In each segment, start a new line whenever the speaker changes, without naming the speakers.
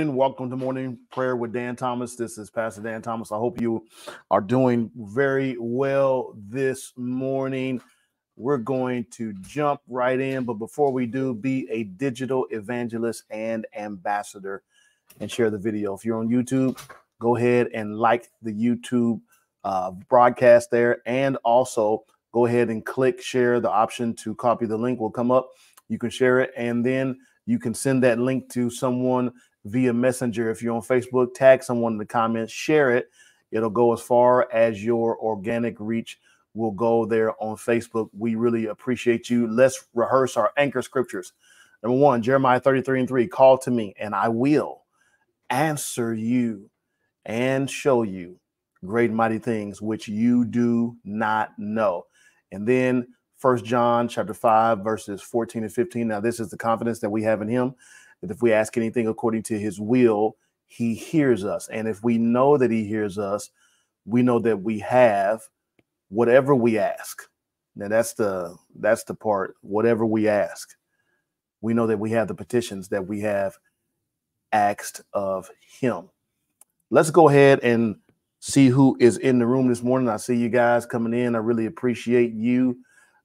Morning. Welcome to Morning Prayer with Dan Thomas. This is Pastor Dan Thomas. I hope you are doing very well this morning. We're going to jump right in, but before we do, be a digital evangelist and ambassador and share the video. If you're on YouTube, go ahead and like the YouTube uh, broadcast there, and also go ahead and click share. The option to copy the link will come up. You can share it, and then you can send that link to someone via Messenger. If you're on Facebook, tag someone in the comments, share it. It'll go as far as your organic reach will go there on Facebook. We really appreciate you. Let's rehearse our anchor scriptures. Number one, Jeremiah 33 and 3 call to me, and I will answer you and show you great mighty things which you do not know. And then First John chapter 5, verses 14 and 15. Now, this is the confidence that we have in him that if we ask anything according to his will, he hears us. And if we know that he hears us, we know that we have whatever we ask. Now that's the that's the part, whatever we ask. We know that we have the petitions that we have asked of him. Let's go ahead and see who is in the room this morning. I see you guys coming in. I really appreciate you.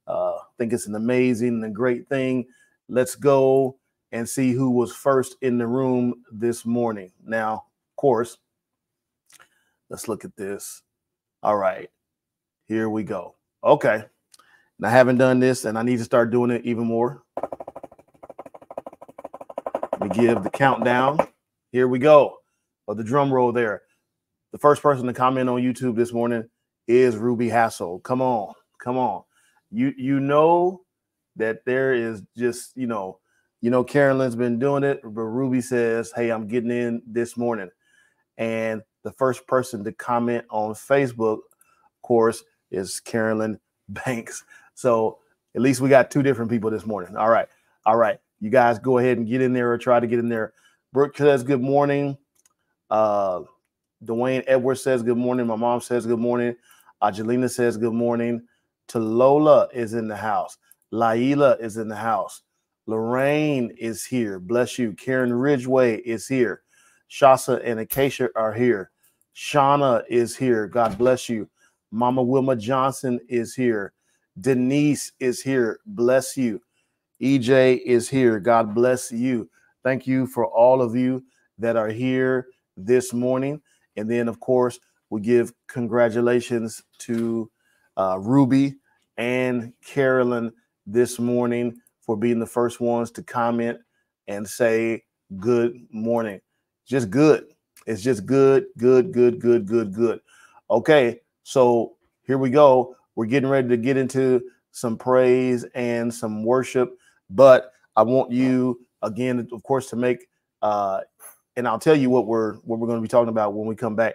Uh, think it's an amazing and great thing. Let's go and see who was first in the room this morning. Now, of course, let's look at this. All right, here we go. Okay. And I haven't done this and I need to start doing it even more. Let me give the countdown. Here we go. Of the drum roll there. The first person to comment on YouTube this morning is Ruby Hassel. Come on, come on. You you know that there is just, you know, you know, Carolyn's been doing it, but Ruby says, Hey, I'm getting in this morning. And the first person to comment on Facebook, of course, is Carolyn Banks. So at least we got two different people this morning. All right. All right. You guys go ahead and get in there or try to get in there. Brooke says good morning. Uh, Dwayne Edwards says good morning. My mom says good morning. Angelina says good morning. Talola is in the house. Laila is in the house. Lorraine is here. Bless you. Karen Ridgeway is here. Shasa and Acacia are here. Shauna is here. God bless you. Mama Wilma Johnson is here. Denise is here. Bless you. EJ is here. God bless you. Thank you for all of you that are here this morning. And then, of course, we give congratulations to uh, Ruby and Carolyn this morning for being the first ones to comment and say good morning. Just good. It's just good, good, good, good, good, good. Okay, so here we go. We're getting ready to get into some praise and some worship, but I want you again, of course, to make uh, and I'll tell you what we're what we're going to be talking about when we come back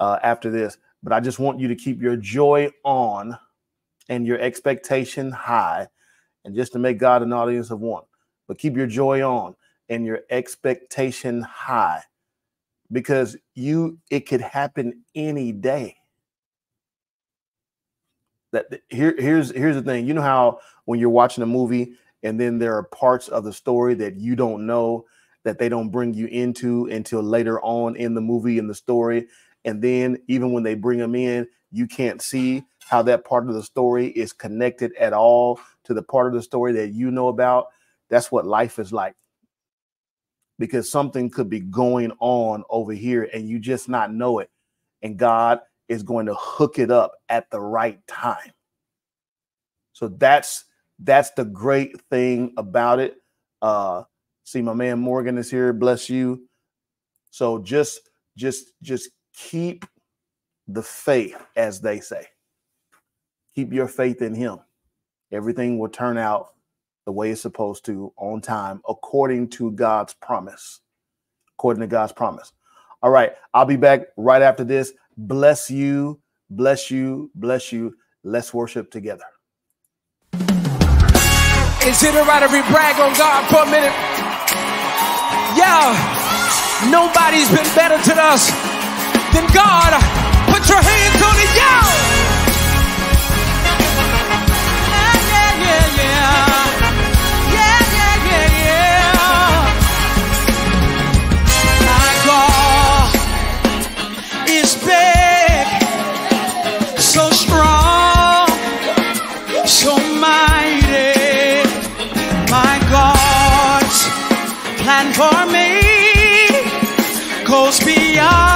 uh, after this. But I just want you to keep your joy on and your expectation high and just to make God an audience of one. But keep your joy on and your expectation high because you it could happen any day. That here here's here's the thing. You know how when you're watching a movie and then there are parts of the story that you don't know that they don't bring you into until later on in the movie and the story and then even when they bring them in you can't see how that part of the story is connected at all to the part of the story that you know about, that's what life is like. Because something could be going on over here and you just not know it. And God is going to hook it up at the right time. So that's that's the great thing about it. Uh see my man Morgan is here. Bless you. So just just just keep the faith as they say. Keep your faith in him everything will turn out the way it's supposed to on time according to God's promise. According to God's promise. All right, I'll be back right after this. Bless you, bless you, bless you. Let's worship together.
Is it alright if we brag on God for a minute? Yeah, nobody's been better to us than God. Put your hands on it, yeah! is big, so strong, so mighty. My God's plan for me goes beyond.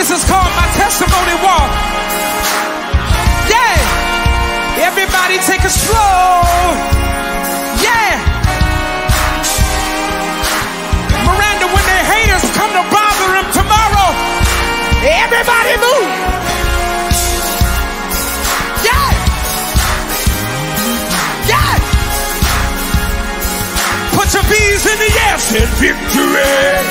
This is called my testimony walk. Yeah. Everybody take a slow. Yeah. Miranda, when their haters come to bother him tomorrow, everybody move. Yeah. Yeah. Put your bees in the air. Said victory.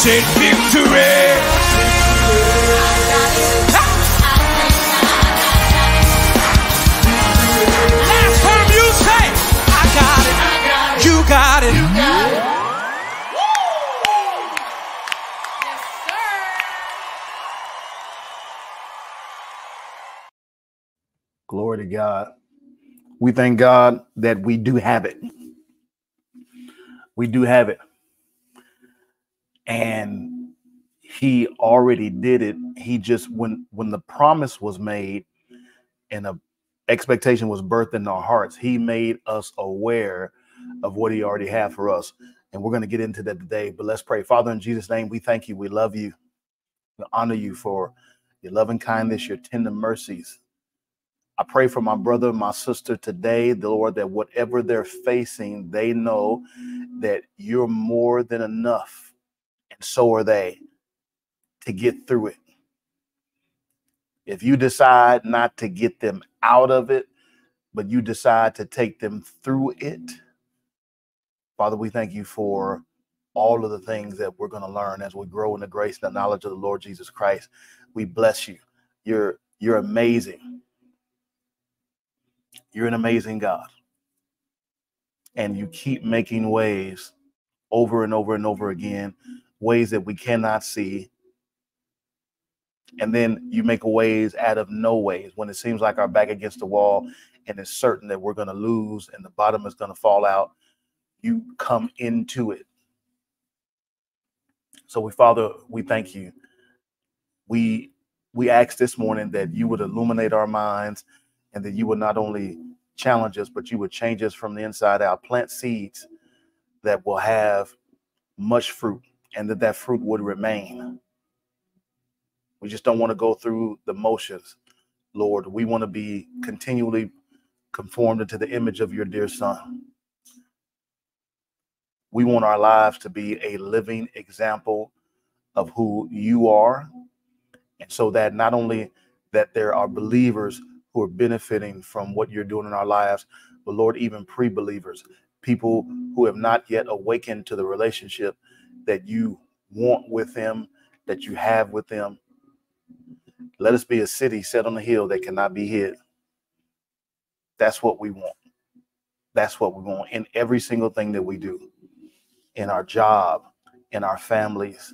Say victory. Got it. You got it.
Glory to God. We thank God that we do have it. We do have it. And he already did it. He just when when the promise was made and a expectation was birthed in our hearts, he made us aware of what he already had for us. And we're going to get into that today. But let's pray. Father, in Jesus' name, we thank you. We love you. We honor you for your loving kindness, your tender mercies. I pray for my brother, my sister today, the Lord, that whatever they're facing, they know that you're more than enough, and so are they to get through it. If you decide not to get them out of it, but you decide to take them through it, Father, we thank you for all of the things that we're going to learn as we grow in the grace and the knowledge of the Lord Jesus Christ. We bless you. You're you're amazing. You're an amazing God. And you keep making ways over and over and over again, ways that we cannot see. And then you make ways out of no ways when it seems like our back against the wall and it's certain that we're going to lose and the bottom is going to fall out. You come into it. So we, Father, we thank you. We we ask this morning that you would illuminate our minds and that you would not only challenge us, but you would change us from the inside out, plant seeds that will have much fruit and that that fruit would remain. We just don't want to go through the motions, Lord. We want to be continually conformed into the image of your dear son. We want our lives to be a living example of who you are. And so that not only that there are believers who are benefiting from what you're doing in our lives, but Lord, even pre-believers, people who have not yet awakened to the relationship that you want with them, that you have with them. Let us be a city set on a hill that cannot be hid. That's what we want. That's what we want in every single thing that we do, in our job, in our families,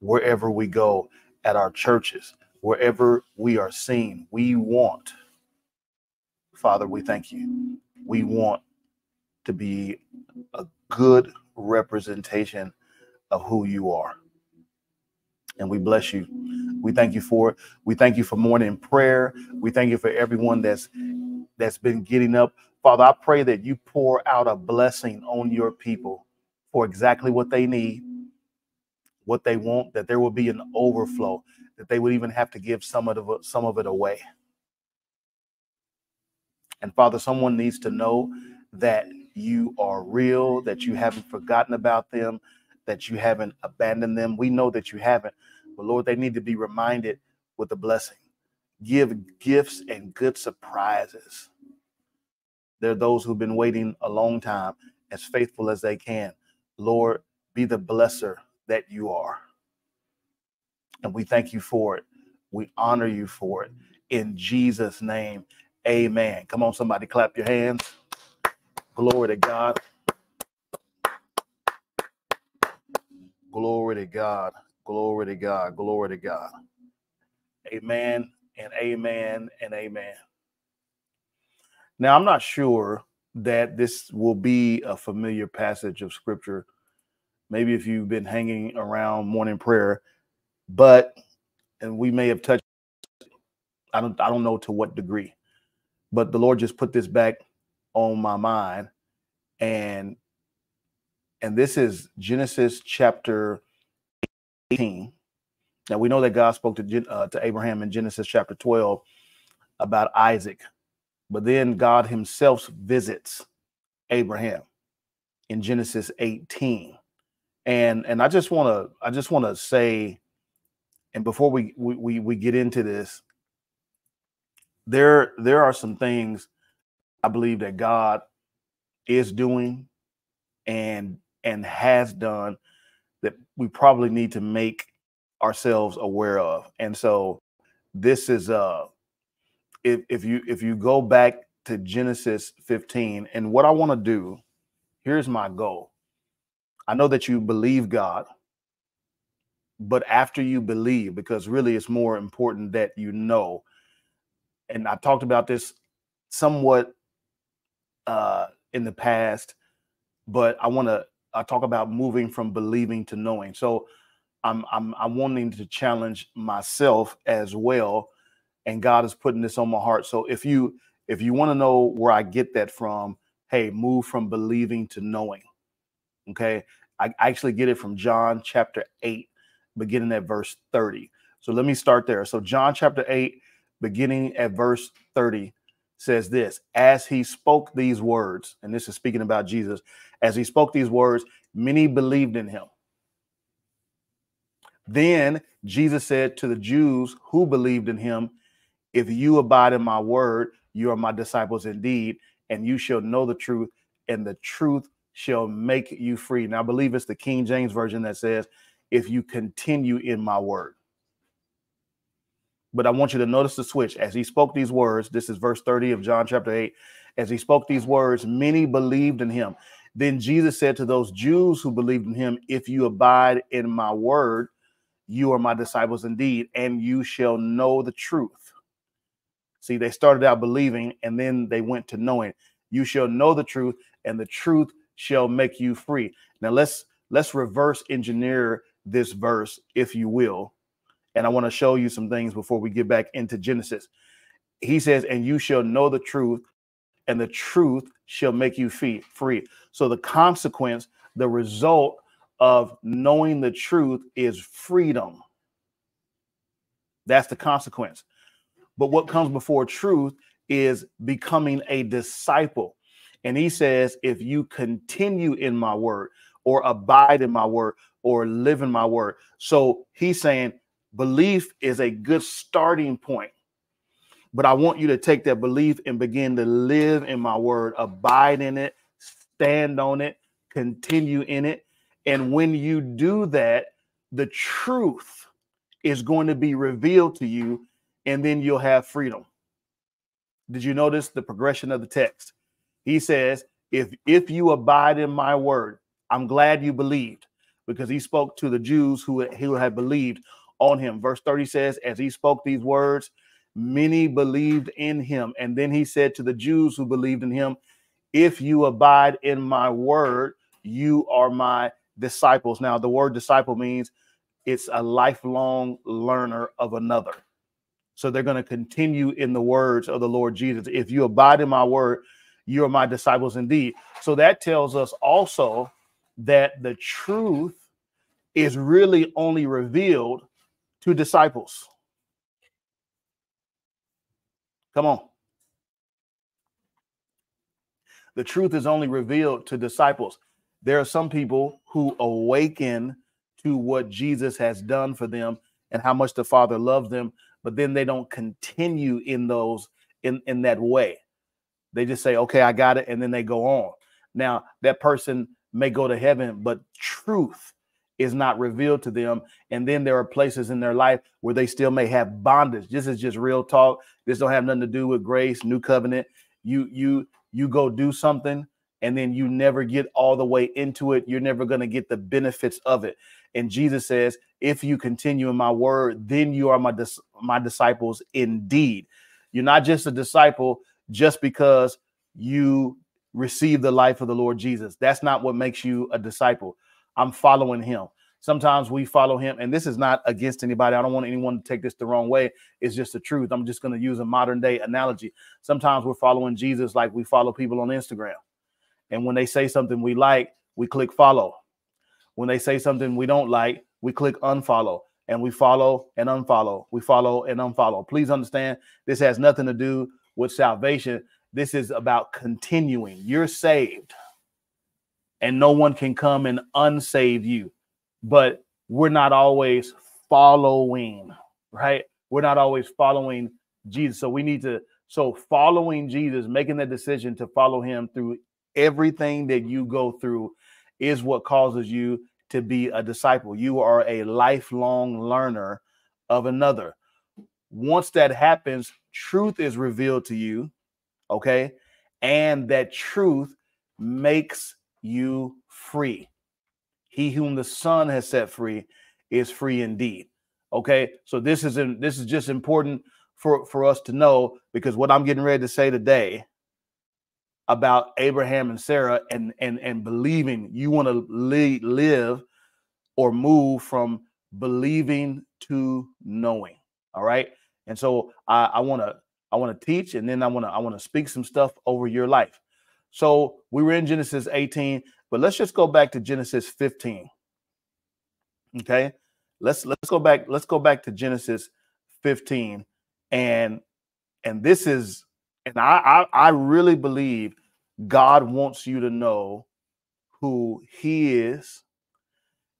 wherever we go, at our churches, wherever we are seen. We want, Father, we thank you. We want to be a good representation of who you are. And we bless you. We thank you for it. We thank you for morning prayer. We thank you for everyone that's that's been getting up. Father, I pray that you pour out a blessing on your people for exactly what they need, what they want, that there will be an overflow, that they would even have to give some of the, some of it away. And Father, someone needs to know that you are real, that you haven't forgotten about them, that you haven't abandoned them. We know that you haven't, but Lord, they need to be reminded with a blessing. Give gifts and good surprises. There are those who've been waiting a long time, as faithful as they can. Lord, be the blesser that you are. And we thank you for it. We honor you for it. In Jesus' name, amen. Come on, somebody, clap your hands. Glory to God. Glory to God. Glory to God. Glory to God. Amen and amen and amen. Now, I'm not sure that this will be a familiar passage of scripture. Maybe if you've been hanging around morning prayer, but and we may have touched I don't I don't know to what degree. But the Lord just put this back on my mind and and this is Genesis chapter 18. Now we know that God spoke to uh, to Abraham in Genesis chapter 12 about Isaac, but then God Himself visits Abraham in Genesis 18, and and I just want to I just want to say, and before we, we we get into this, there there are some things I believe that God is doing and and has done that we probably need to make ourselves aware of. And so this is uh if if you if you go back to Genesis 15 and what I want to do, here's my goal. I know that you believe God, but after you believe, because really it's more important that you know. And I talked about this somewhat uh in the past, but I want to I talk about moving from believing to knowing. So I'm I'm I'm wanting to challenge myself as well, and God is putting this on my heart. So if you if you want to know where I get that from, hey, move from believing to knowing. Okay, I actually get it from John chapter eight, beginning at verse thirty. So let me start there. So John chapter eight, beginning at verse thirty says this as he spoke these words, and this is speaking about Jesus, as he spoke these words, many believed in him. Then Jesus said to the Jews who believed in him, If you abide in my word, you are my disciples indeed, and you shall know the truth, and the truth shall make you free. Now, I believe it's the King James Version that says, If you continue in my word. But I want you to notice the switch. As he spoke these words, this is verse 30 of John chapter 8. As he spoke these words, many believed in him. Then Jesus said to those Jews who believed in him, If you abide in my word, you are my disciples indeed, and you shall know the truth. See, they started out believing and then they went to knowing. You shall know the truth, and the truth shall make you free. Now let's let's reverse engineer this verse, if you will. And I want to show you some things before we get back into Genesis. He says, and you shall know the truth, and the truth shall make you free. So the consequence, the result of knowing the truth is freedom. That's the consequence. But what comes before truth is becoming a disciple. And he says, if you continue in my word, or abide in my word, or live in my word. So he's saying belief is a good starting point. But I want you to take that belief and begin to live in my word, abide in it, stand on it, continue in it, and when you do that, the truth is going to be revealed to you, and then you'll have freedom. Did you notice the progression of the text? He says, if if you abide in my word, I'm glad you believed because he spoke to the Jews who, who had believed on him. Verse 30 says, as he spoke these words, many believed in him. And then he said to the Jews who believed in him, if you abide in my word, you are my disciples. Now, the word disciple means it's a lifelong learner of another. So they're going to continue in the words of the Lord Jesus. If you abide in my word, you are my disciples indeed. So that tells us also that the truth is really only revealed to disciples. Come on. The truth is only revealed to disciples there are some people who awaken to what Jesus has done for them and how much the Father loves them, but then they don't continue in those in in that way. They just say, "Okay, I got it," and then they go on. Now, that person may go to heaven, but truth is not revealed to them. And then there are places in their life where they still may have bondage. This is just real talk. This don't have nothing to do with grace, new covenant. You you you go do something and then you never get all the way into it, you're never going to get the benefits of it. And Jesus says, if you continue in my word, then you are my dis- my disciples indeed. You're not just a disciple just because you receive the life of the Lord Jesus. That's not what makes you a disciple. I'm following him. Sometimes we follow him, and this is not against anybody. I don't want anyone to take this the wrong way. It's just the truth. I'm just going to use a modern day analogy. Sometimes we're following Jesus like we follow people on Instagram. And when they say something we like, we click follow. When they say something we don't like, we click unfollow and we follow and unfollow. We follow and unfollow. Please understand this has nothing to do with salvation. This is about continuing. You're saved, and no one can come and unsave you but we're not always following, right? We're not always following Jesus. So we need to, so following Jesus, making the decision to follow him through everything that you go through is what causes you to be a disciple. You are a lifelong learner of another. Once that happens, truth is revealed to you, okay? And that truth makes you free. He whom the Son has set free is free indeed. Okay, so this is in, this is just important for for us to know because what I'm getting ready to say today about Abraham and Sarah and and and believing you want to li- live or move from believing to knowing. All right, and so I want to I want to teach and then I want to I want to speak some stuff over your life. So we were in Genesis 18. But let's just go back to Genesis 15. Okay. Let's let's go back. Let's go back to Genesis 15. And and this is and I I, I really believe God wants you to know who he is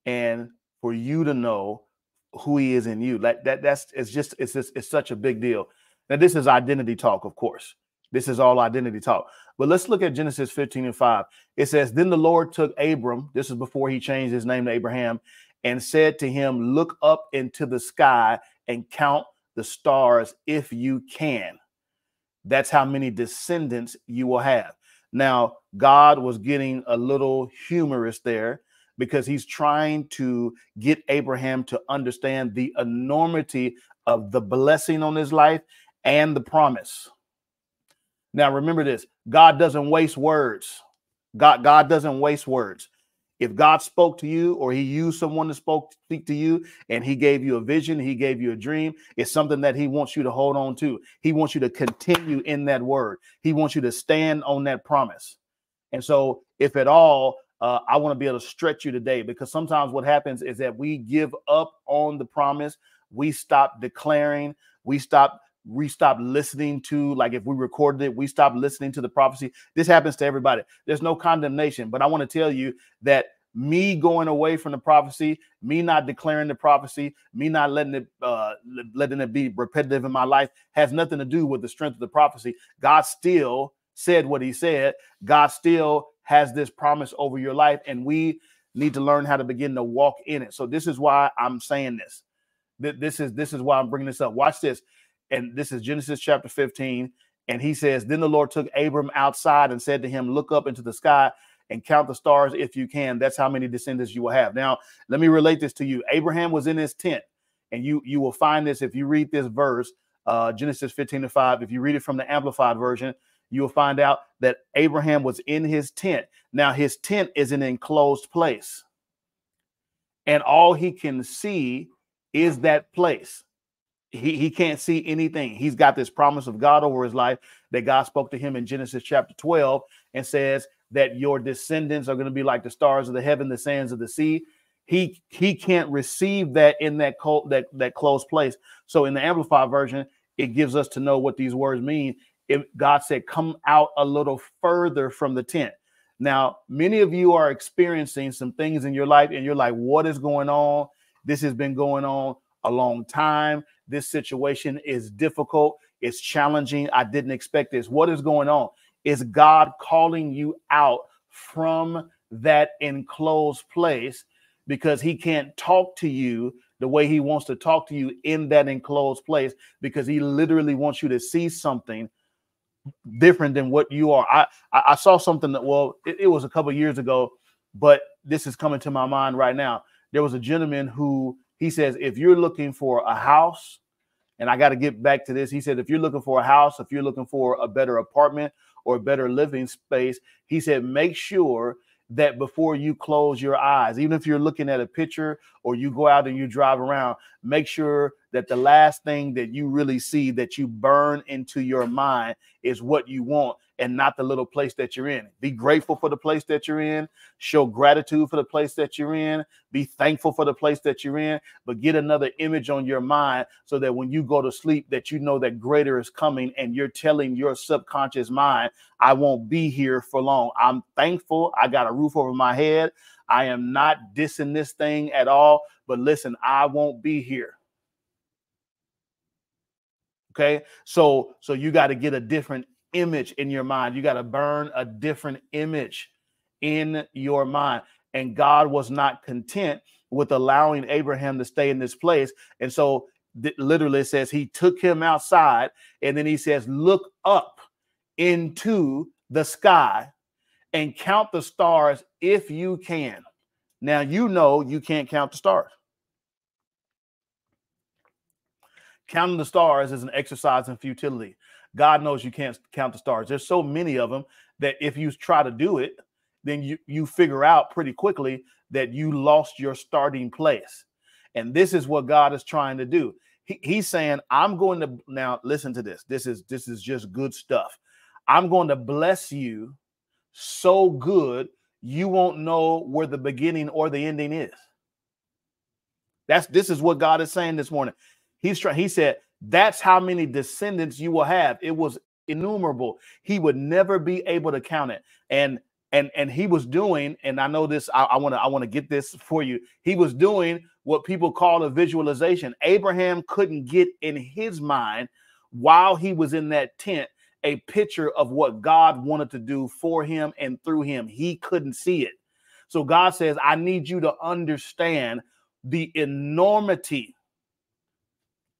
and for you to know who he is in you. Like that that's it's just it's just it's such a big deal. Now this is identity talk, of course. This is all identity talk. But let's look at Genesis 15 and 5. It says, Then the Lord took Abram, this is before he changed his name to Abraham, and said to him, Look up into the sky and count the stars if you can. That's how many descendants you will have. Now, God was getting a little humorous there because he's trying to get Abraham to understand the enormity of the blessing on his life and the promise. Now remember this: God doesn't waste words. God God doesn't waste words. If God spoke to you or he used someone to spoke speak to you and he gave you a vision, he gave you a dream, it's something that he wants you to hold on to. He wants you to continue in that word. He wants you to stand on that promise. And so if at all uh, I want to be able to stretch you today because sometimes what happens is that we give up on the promise, we stop declaring, we stop we stop listening to like if we recorded it we stop listening to the prophecy. This happens to everybody. There's no condemnation but i want to tell you that me going away from the prophecy me not declaring the prophecy me not letting it uh letting it be repetitive in my life has nothing to do with the strength of the prophecy. God still said what he said. God still has this promise over your life and we need to learn how to begin to walk in it. So this is why i'm saying this. This is this is why i'm bringing this up. Watch this and this is Genesis chapter 15. And he says, Then the Lord took Abram outside and said to him, Look up into the sky and count the stars if you can. That's how many descendants you will have. Now, let me relate this to you. Abraham was in his tent, and you you will find this if you read this verse, uh, Genesis 15 to 5. If you read it from the amplified version, you will find out that Abraham was in his tent. Now, his tent is an enclosed place, and all he can see is that place he, he can't see anything. He's got this promise of God over his life that God spoke to him in Genesis chapter 12 and says that your descendants are going to be like the stars of the heaven, the sands of the sea. He he can't receive that in that cold, that that closed place. So in the amplified version, it gives us to know what these words mean. If God said, "Come out a little further from the tent." Now, many of you are experiencing some things in your life, and you're like, "What is going on?" This has been going on a long time. This situation is difficult, it's challenging. I didn't expect this. What is going on? Is God calling you out from that enclosed place because he can't talk to you the way he wants to talk to you in that enclosed place because he literally wants you to see something different than what you are. I I, saw something that well, it, it was a couple years ago, but this is coming to my mind right now. There was a gentleman who he says if you're looking for a house, and I got to get back to this. He said if you're looking for a house, if you're looking for a better apartment or a better living space, he said make sure that before you close your eyes, even if you're looking at a picture or you go out and you drive around, make sure that the last thing that you really see that you burn into your mind is what you want and not the little place that you're in. Be grateful for the place that you're in, show gratitude for the place that you're in, be thankful for the place that you're in, but get another image on your mind so that when you go to sleep that you know that greater is coming and you're telling your subconscious mind, I won't be here for long. I'm thankful I got a roof over my head. I am not dissing this thing at all, but listen, I won't be here okay so so you got to get a different image in your mind. You got to burn a different image in your mind. And God was not content with allowing Abraham to stay in this place. And so th- literally says he took him outside and then he says, Look up into the sky and count the stars if you can. Now, you know you can't count the stars. Counting the stars is an exercise in futility. God knows you can't count the stars. There's so many of them that if you try to do it, then you you figure out pretty quickly that you lost your starting place. And this is what God is trying to do. He, he's saying, I'm going to now listen to this. This is this is just good stuff. I'm going to bless you so good you won't know where the beginning or the ending is. That's this is what God is saying this morning. He's trying, he said, that's how many descendants you will have. It was innumerable. He would never be able to count it. And and and he was doing, and I know this, I want to I want to get this for you. He was doing what people call a visualization. Abraham couldn't get in his mind while he was in that tent a picture of what God wanted to do for him and through him. He couldn't see it. So God says, I need you to understand the enormity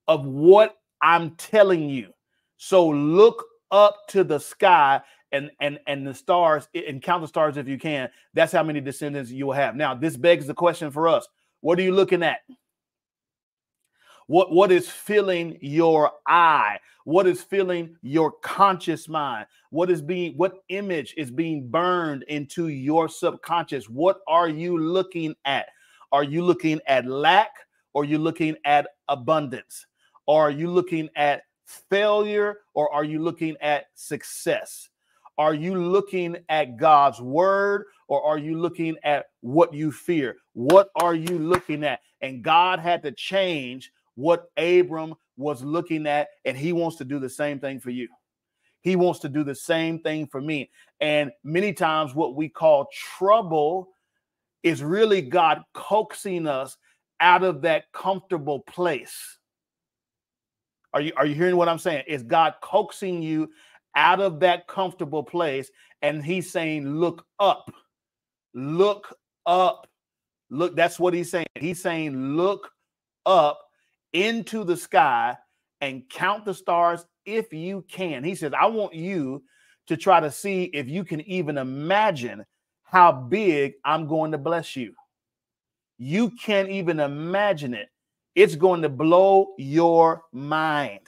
of what I'm telling you. So look up to the sky and and and the stars and count the stars if you can. That's how many descendants you will have. Now, this begs the question for us. What are you looking at? What what is filling your eye? What is filling your conscious mind? What is being what image is being burned into your subconscious? What are you looking at? Are you looking at lack or are you looking at abundance? Are you looking at failure or are you looking at success? Are you looking at God's word or are you looking at what you fear? What are you looking at? And God had to change what Abram was looking at, and he wants to do the same thing for you. He wants to do the same thing for me. And many times, what we call trouble is really God coaxing us out of that comfortable place are you are you hearing what I'm saying? Is God coaxing you out of that comfortable place and he's saying look up. Look up. Look that's what he's saying. He's saying look up into the sky and count the stars if you can. He says I want you to try to see if you can even imagine how big I'm going to bless you. You can't even imagine it. It's going to blow your mind.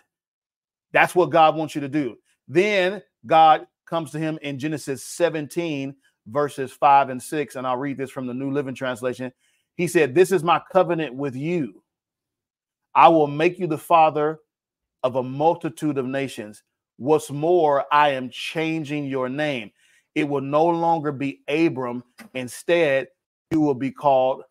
That's what God wants you to do. Then God comes to him in Genesis 17, verses 5 and 6. And I'll read this from the New Living Translation. He said, This is my covenant with you. I will make you the father of a multitude of nations. What's more, I am changing your name. It will no longer be Abram. Instead, you will be called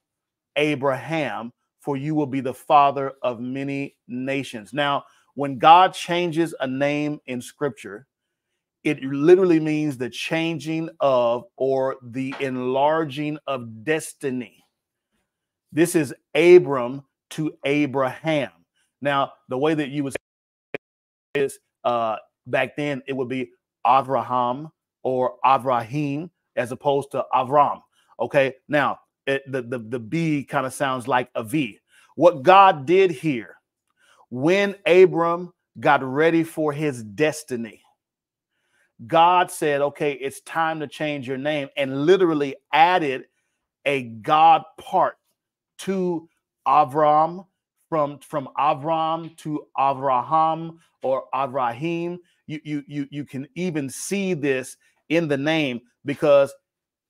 Abraham, for you will be the father of many nations. Now, when God changes a name in scripture, it literally means the changing of or the enlarging of destiny. This is Abram to Abraham. Now, the way that you would say is uh, back then it would be Avraham or Avrahim as opposed to Avram. Okay, now it, the, the, the B kind of sounds like a V. What God did here when Abram got ready for his destiny, God said, okay, it's time to change your name, and literally added a God part to Avram from, from Avram to Avraham or Avrahim. You, you, you, you can even see this in the name because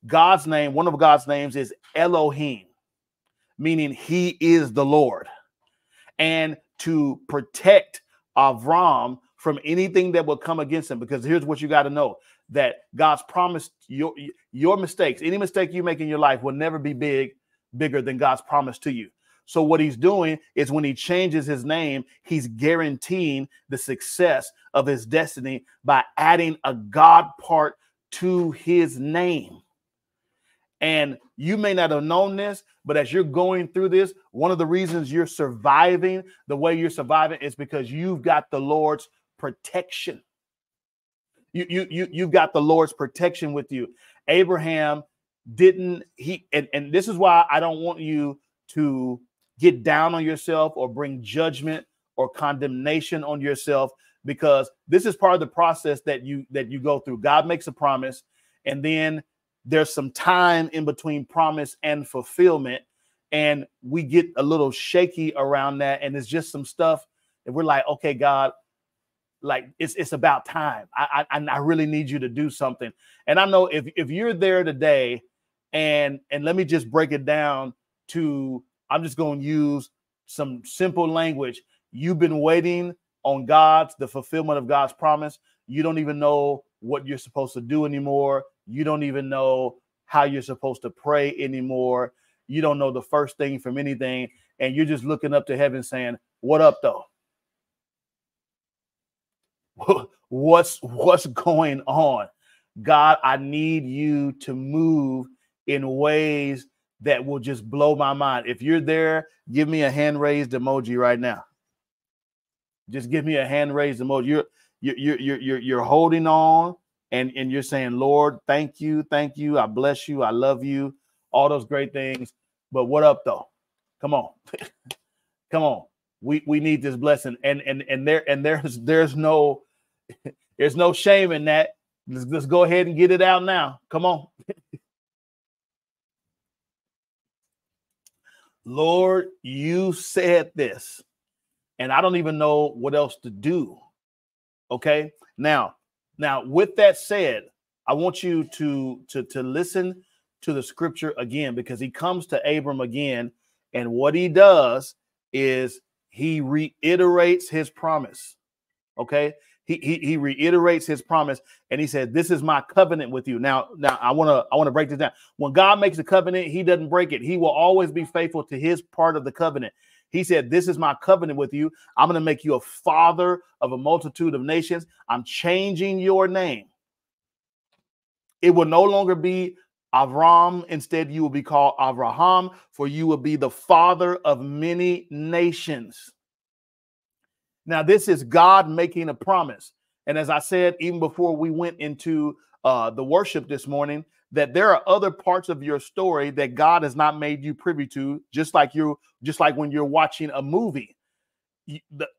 God's name, one of God's names is Elohim, meaning he is the Lord. And to protect Avram from anything that will come against him, because here's what you got to know that God's promised your your mistakes, any mistake you make in your life will never be big, bigger than God's promise to you. So what he's doing is when he changes his name, he's guaranteeing the success of his destiny by adding a God part to his name. And you may not have known this, but as you're going through this, one of the reasons you're surviving the way you're surviving is because you've got the Lord's protection. You you you you've got the Lord's protection with you. Abraham didn't he and, and this is why I don't want you to get down on yourself or bring judgment or condemnation on yourself because this is part of the process that you that you go through. God makes a promise and then there's some time in between promise and fulfillment and we get a little shaky around that and it's just some stuff and we're like okay god like it's it's about time. I, I i really need you to do something. And i know if if you're there today and and let me just break it down to i'm just going to use some simple language. You've been waiting on god's the fulfillment of god's promise. You don't even know what you're supposed to do anymore you don't even know how you're supposed to pray anymore. You don't know the first thing from anything. And you're just looking up to heaven saying, What up, though? What's what's going on? God, I need you to move in ways that will just blow my mind. If you're there, give me a hand raised emoji right now. Just give me a hand raised emoji. You're you're you're you're, you're holding on and and you're saying, Lord, thank you, thank you, I bless you, I love you, all those great things. But what up though? Come on, come on. We we need this blessing, and and and there and there's there's no there's no shame in that. Let's, let's go ahead and get it out now. Come on. Lord, you said this, and I don't even know what else to do. Okay. Now, now, with that said, I want you to to to listen to the scripture again because he comes to Abram again, and what he does is he reiterates his promise. Okay, he he, he reiterates his promise, and he said, "This is my covenant with you." Now, now I want to I want to break this down. When God makes a covenant, He doesn't break it. He will always be faithful to His part of the covenant. He said, This is my covenant with you. I'm going to make you a father of a multitude of nations. I'm changing your name. It will no longer be Avram. Instead, you will be called Avraham, for you will be the father of many nations. Now, this is God making a promise. And as I said, even before we went into uh, the worship this morning, that there are other parts of your story that God has not made you privy to, just like you, just like when you're watching a movie.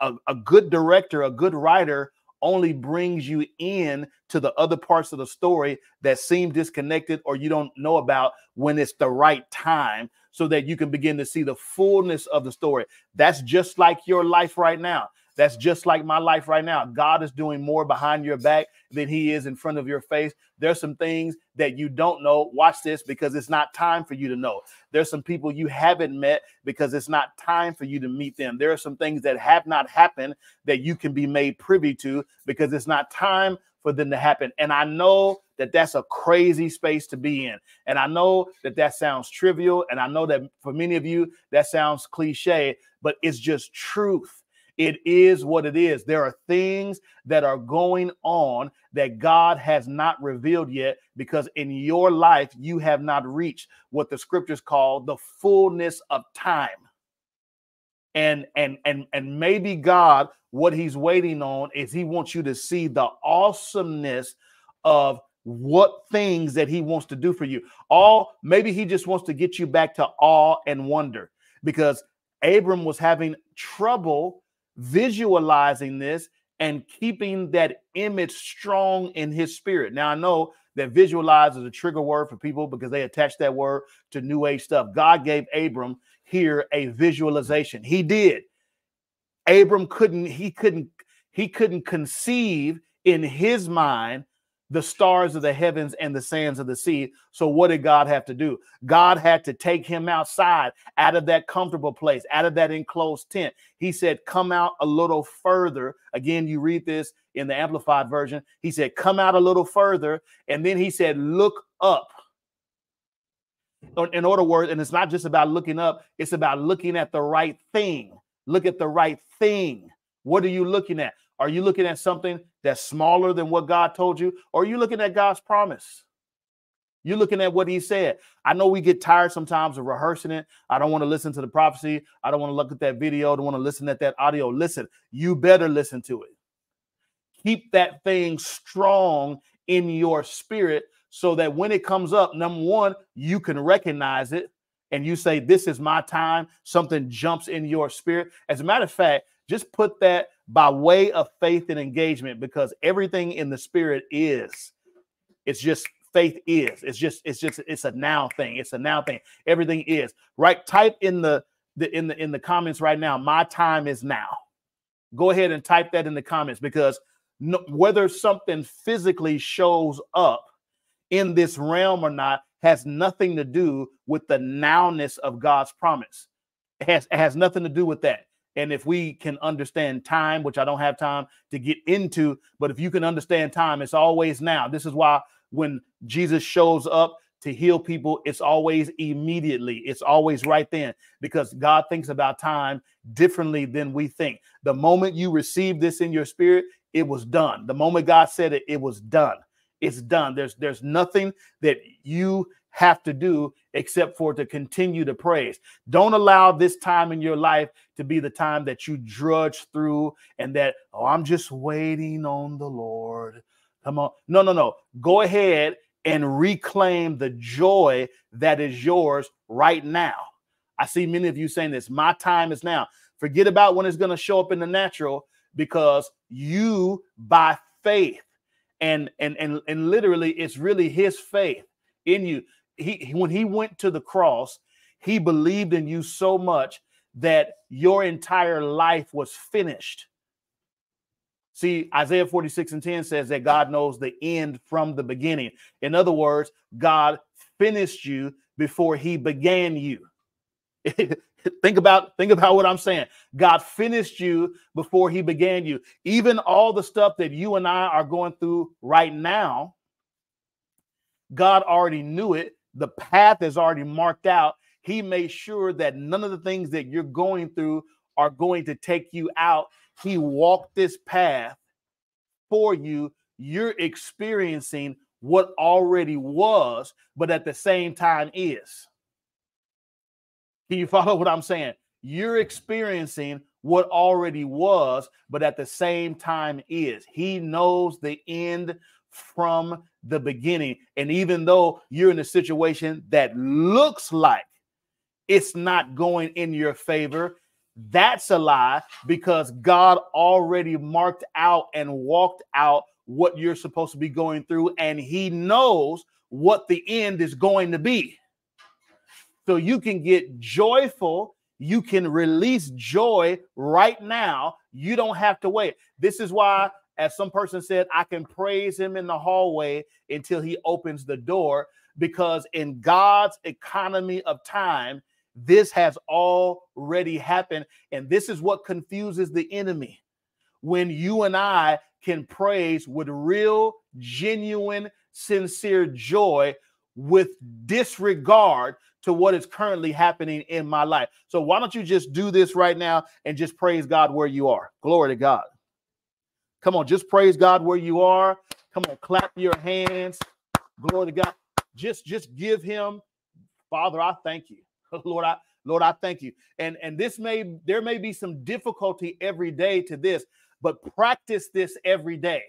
A, a good director, a good writer only brings you in to the other parts of the story that seem disconnected or you don't know about when it's the right time so that you can begin to see the fullness of the story. That's just like your life right now. That's just like my life right now. God is doing more behind your back than he is in front of your face. There's some things that you don't know. Watch this because it's not time for you to know. There's some people you haven't met because it's not time for you to meet them. There are some things that have not happened that you can be made privy to because it's not time for them to happen. And I know that that's a crazy space to be in. And I know that that sounds trivial. And I know that for many of you, that sounds cliche, but it's just truth. It is what it is. There are things that are going on that God has not revealed yet because in your life, you have not reached what the scriptures call the fullness of time. And and and and maybe God, what he's waiting on is he wants you to see the awesomeness of what things that he wants to do for you. All maybe he just wants to get you back to awe and wonder because Abram was having trouble visualizing this and keeping that image strong in his spirit. Now, I know that visualize is a trigger word for people because they attach that word to new age stuff. God gave Abram here a visualization. He did. Abram couldn't, he couldn't, he couldn't conceive in his mind the stars of the heavens and the sands of the sea. So, what did God have to do? God had to take him outside, out of that comfortable place, out of that enclosed tent. He said, Come out a little further. Again, you read this in the Amplified version. He said, Come out a little further. And then he said, Look up. In other words, and it's not just about looking up, it's about looking at the right thing. Look at the right thing. What are you looking at? Are you looking at something that's smaller than what God told you? Or are you looking at God's promise? You're looking at what he said. I know we get tired sometimes of rehearsing it. I don't want to listen to the prophecy. I don't want to look at that video. I don't want to listen at that audio. Listen, you better listen to it. Keep that thing strong in your spirit so that when it comes up, number one, you can recognize it and you say, This is my time. Something jumps in your spirit. As a matter of fact, just put that by way of faith and engagement because everything in the spirit is. It's just faith is. It's just it's just it's a now thing. It's a now thing. Everything is. Right? Type in the, the in the in the comments right now. My time is now. Go ahead and type that in the comments because no, whether something physically shows up in this realm or not has nothing to do with the nowness of God's promise. It has, it has nothing to do with that. And if we can understand time, which I don't have time to get into, but if you can understand time, it's always now. This is why when Jesus shows up to heal people, it's always immediately, it's always right then, because God thinks about time differently than we think. The moment you receive this in your spirit, it was done. The moment God said it, it was done. It's done. There's there's nothing that you have to do except for to continue to praise. Don't allow this time in your life to be the time that you drudge through and that, oh, I'm just waiting on the Lord. Come on. No, no, no. Go ahead and reclaim the joy that is yours right now. I see many of you saying this. My time is now. Forget about when it's going to show up in the natural because you by faith and and and and literally it's really his faith in you he when he went to the cross, he believed in you so much that your entire life was finished. See, Isaiah 46 and 10 says that God knows the end from the beginning. In other words, God finished you before he began you. think about think about what I'm saying. God finished you before he began you. Even all the stuff that you and I are going through right now, God already knew it the path is already marked out. He made sure that none of the things that you're going through are going to take you out. He walked this path for you. You're experiencing what already was, but at the same time is. Can you follow what I'm saying? You're experiencing what already was, but at the same time is. He knows the end from the beginning. And even though you're in a situation that looks like it's not going in your favor, that's a lie because God already marked out and walked out what you're supposed to be going through, and He knows what the end is going to be. So you can get joyful, you can release joy right now. You don't have to wait. This is why as some person said, I can praise him in the hallway until he opens the door because in God's economy of time, this has already happened. And this is what confuses the enemy. When you and I can praise with real, genuine, sincere joy with disregard to what is currently happening in my life. So, why don't you just do this right now and just praise God where you are? Glory to God. Come on, just praise God where you are. Come on, clap your hands. Glory to God. Just just give him, Father, I thank you. Lord, I Lord, I thank you. And and this may there may be some difficulty every day to this, but practice this every day.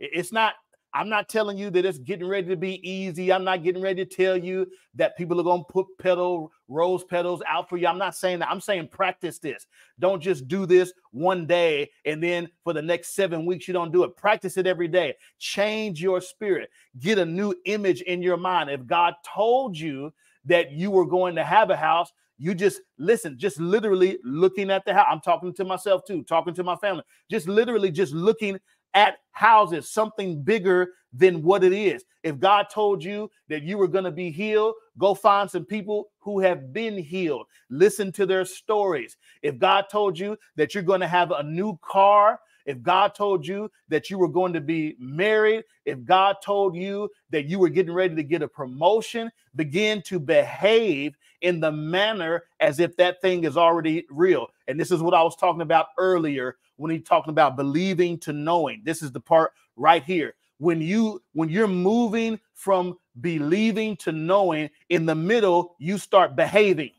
It's not I'm not telling you that it's getting ready to be easy. I'm not getting ready to tell you that people are going to put pedal rose petals out for you. I'm not saying that. I'm saying practice this. Don't just do this one day and then for the next 7 weeks you don't do it. Practice it every day. Change your spirit. Get a new image in your mind. If God told you that you were going to have a house, you just listen, just literally looking at the house. I'm talking to myself too, talking to my family. Just literally just looking at houses something bigger than what it is. If God told you that you were going to be healed, go find some people who have been healed. Listen to their stories. If God told you that you're going to have a new car, if God told you that you were going to be married, if God told you that you were getting ready to get a promotion, begin to behave in the manner as if that thing is already real. And this is what I was talking about earlier when he talking about believing to knowing. This is the part right here. When you when you're moving from believing to knowing, in the middle you start behaving.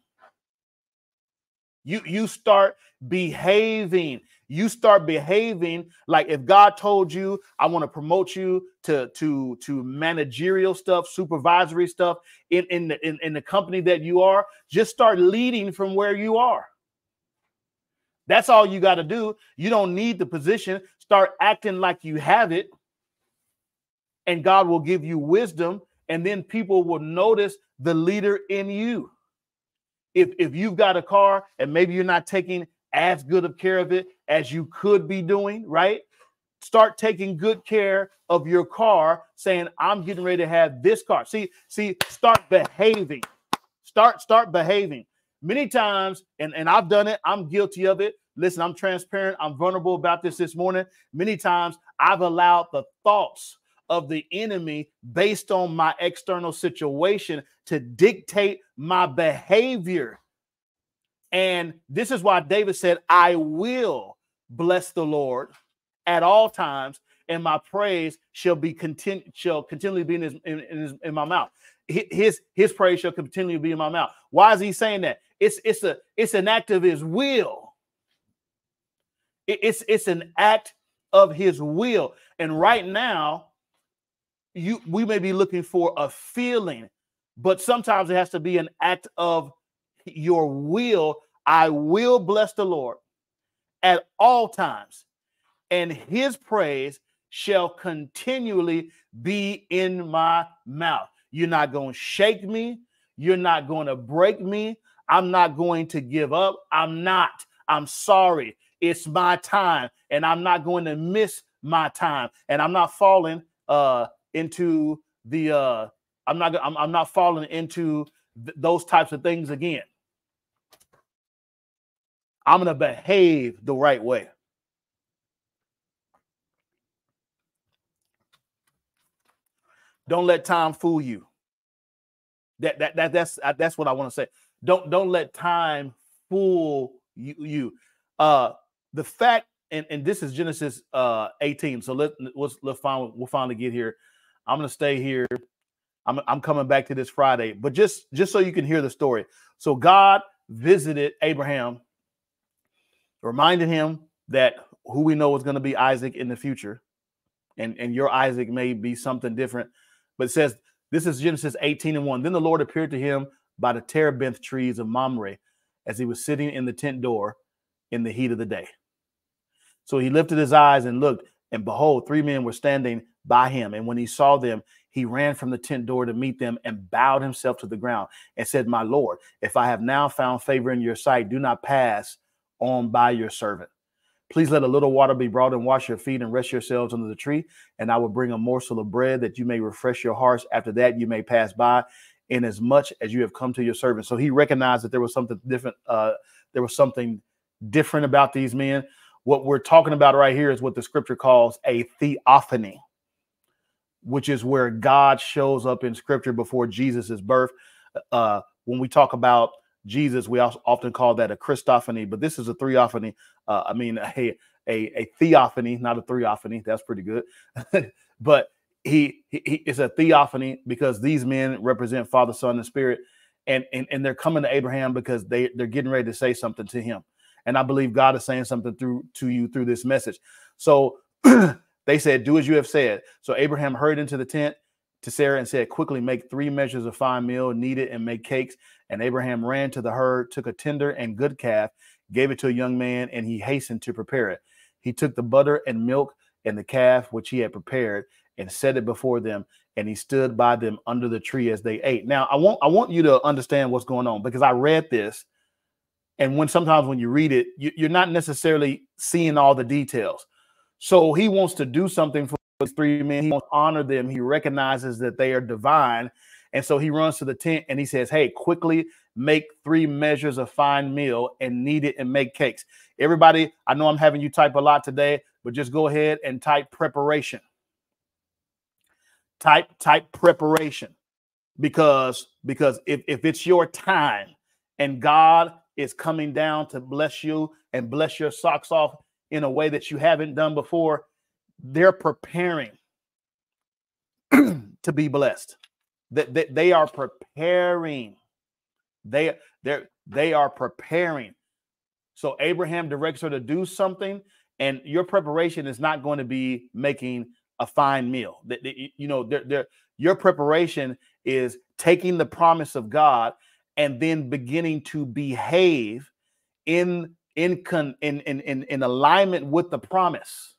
You you start behaving. You start behaving like if God told you, I want to promote you to to to managerial stuff, supervisory stuff in in the in, in the company that you are, just start leading from where you are. That's all you got to do. You don't need the position. Start acting like you have it, and God will give you wisdom, and then people will notice the leader in you. If if you've got a car and maybe you're not taking as good of care of it as you could be doing, right? Start taking good care of your car, saying, I'm getting ready to have this car. See, see, start behaving. Start, start behaving many times, and, and I've done it, I'm guilty of it. Listen, I'm transparent, I'm vulnerable about this this morning. Many times I've allowed the thoughts of the enemy based on my external situation to dictate my behavior. And this is why David said, I will bless the Lord at all times, and my praise shall be continu- shall continually be in his, in, in, his, in my mouth. His his praise shall continually be in my mouth. Why is he saying that? It's it's a it's an act of his will. It's it's an act of his will. And right now, you we may be looking for a feeling, but sometimes it has to be an act of your will. I will bless the Lord at all times, and his praise shall continually be in my mouth. You're not going to shake me. You're not going to break me. I'm not going to give up. I'm not. I'm sorry. It's my time, and I'm not going to miss my time. And I'm not falling uh, into the. Uh, I'm not. I'm, I'm not falling into th- those types of things again. I'm going to behave the right way. Don't let time fool you. That that, that that's that's what I want to say. Don't don't let time fool you. you. Uh, the fact, and, and this is Genesis uh 18. So let let's let's find we'll finally get here. I'm gonna stay here. I'm I'm coming back to this Friday, but just just so you can hear the story. So God visited Abraham, reminded him that who we know is going to be Isaac in the future, and and your Isaac may be something different, but it says this is Genesis 18 and 1. Then the Lord appeared to him by the terebinth trees of Mamre as he was sitting in the tent door in the heat of the day. So he lifted his eyes and looked, and behold, three men were standing by him. And when he saw them, he ran from the tent door to meet them and bowed himself to the ground and said, My Lord, if I have now found favor in your sight, do not pass on by your servant. Please let a little water be brought and wash your feet and rest yourselves under the tree. And I will bring a morsel of bread that you may refresh your hearts. After that, you may pass by in as much as you have come to your servant. So he recognized that there was something different. Uh, there was something different about these men. What we're talking about right here is what the scripture calls a theophany, which is where God shows up in scripture before Jesus' birth. Uh, when we talk about Jesus, we also often call that a Christophany, but this is a theophany. Uh, I mean, a, a, a theophany, not a theophany. That's pretty good. but he, he, it's a theophany because these men represent Father, Son, and Spirit, and and, and they're coming to Abraham because they they're getting ready to say something to him, and I believe God is saying something through to you through this message. So They said, Do as you have said. So Abraham hurried into the tent to Sarah and said, Quickly make three measures of fine meal, knead it, and make cakes. And Abraham ran to the herd, took a tender and good calf, gave it to a young man, and he hastened to prepare it. He took the butter and milk and the calf which he had prepared and set it before them and he stood by them under the tree as they ate. Now i want i want you to understand what's going on because i read this and when sometimes when you read it you, you're not necessarily seeing all the details. So he wants to do something for these three men. He wants to honor them. He recognizes that they are divine. And so he runs to the tent and he says hey quickly make three measures of fine meal and knead it and make cakes. Everybody i know i'm having you type a lot today but just go ahead and type preparation type type preparation. Because because if, if it's your time and god is coming down to bless you and bless your socks off in a way that you haven't done before they're preparing to be blessed. That they, they are preparing. They they they are preparing. So abraham directs her to do something and your preparation is not going to be making a fine meal. That you know, they're, they're, your preparation is taking the promise of God and then beginning to behave in in con, in, in in in alignment with the promise.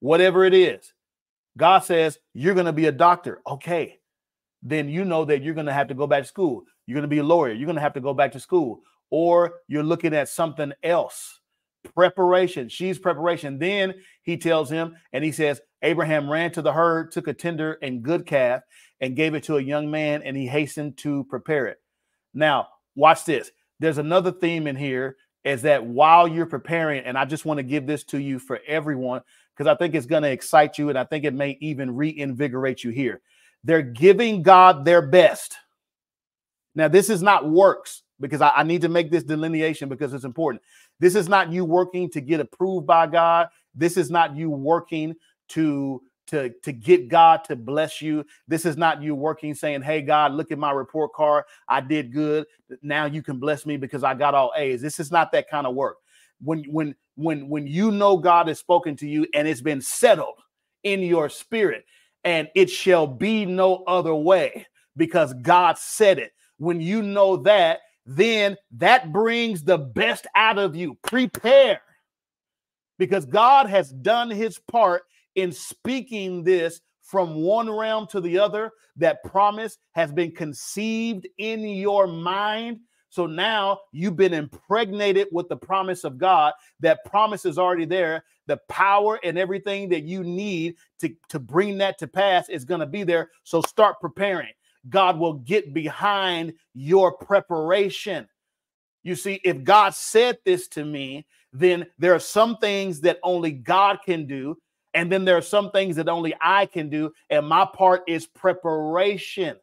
Whatever it is. God says you're going to be a doctor. Okay. Then you know that you're going to have to go back to school. You're going to be a lawyer. You're going to have to go back to school or you're looking at something else preparation. She's preparation. Then he tells him, and he says, Abraham ran to the herd, took a tender and good calf, and gave it to a young man, and he hastened to prepare it. Now, watch this. There's another theme in here is that while you're preparing, and I just want to give this to you for everyone because I think it's going to excite you, and I think it may even reinvigorate you here. They're giving God their best. Now, this is not works because I, I need to make this delineation because it's important. This is not you working to get approved by God. This is not you working to to to get God to bless you. This is not you working saying, "Hey God, look at my report card. I did good. Now you can bless me because I got all A's." This is not that kind of work. When when when when you know God has spoken to you and it's been settled in your spirit and it shall be no other way because God said it. When you know that, then that brings the best out of you. Prepare because God has done his part in speaking this from one realm to the other. That promise has been conceived in your mind. So now you've been impregnated with the promise of God. That promise is already there. The power and everything that you need to, to bring that to pass is going to be there. So start preparing. God will get behind your preparation. You see, if God said this to me, then there are some things that only God can do. And then there are some things that only I can do. And my part is preparation.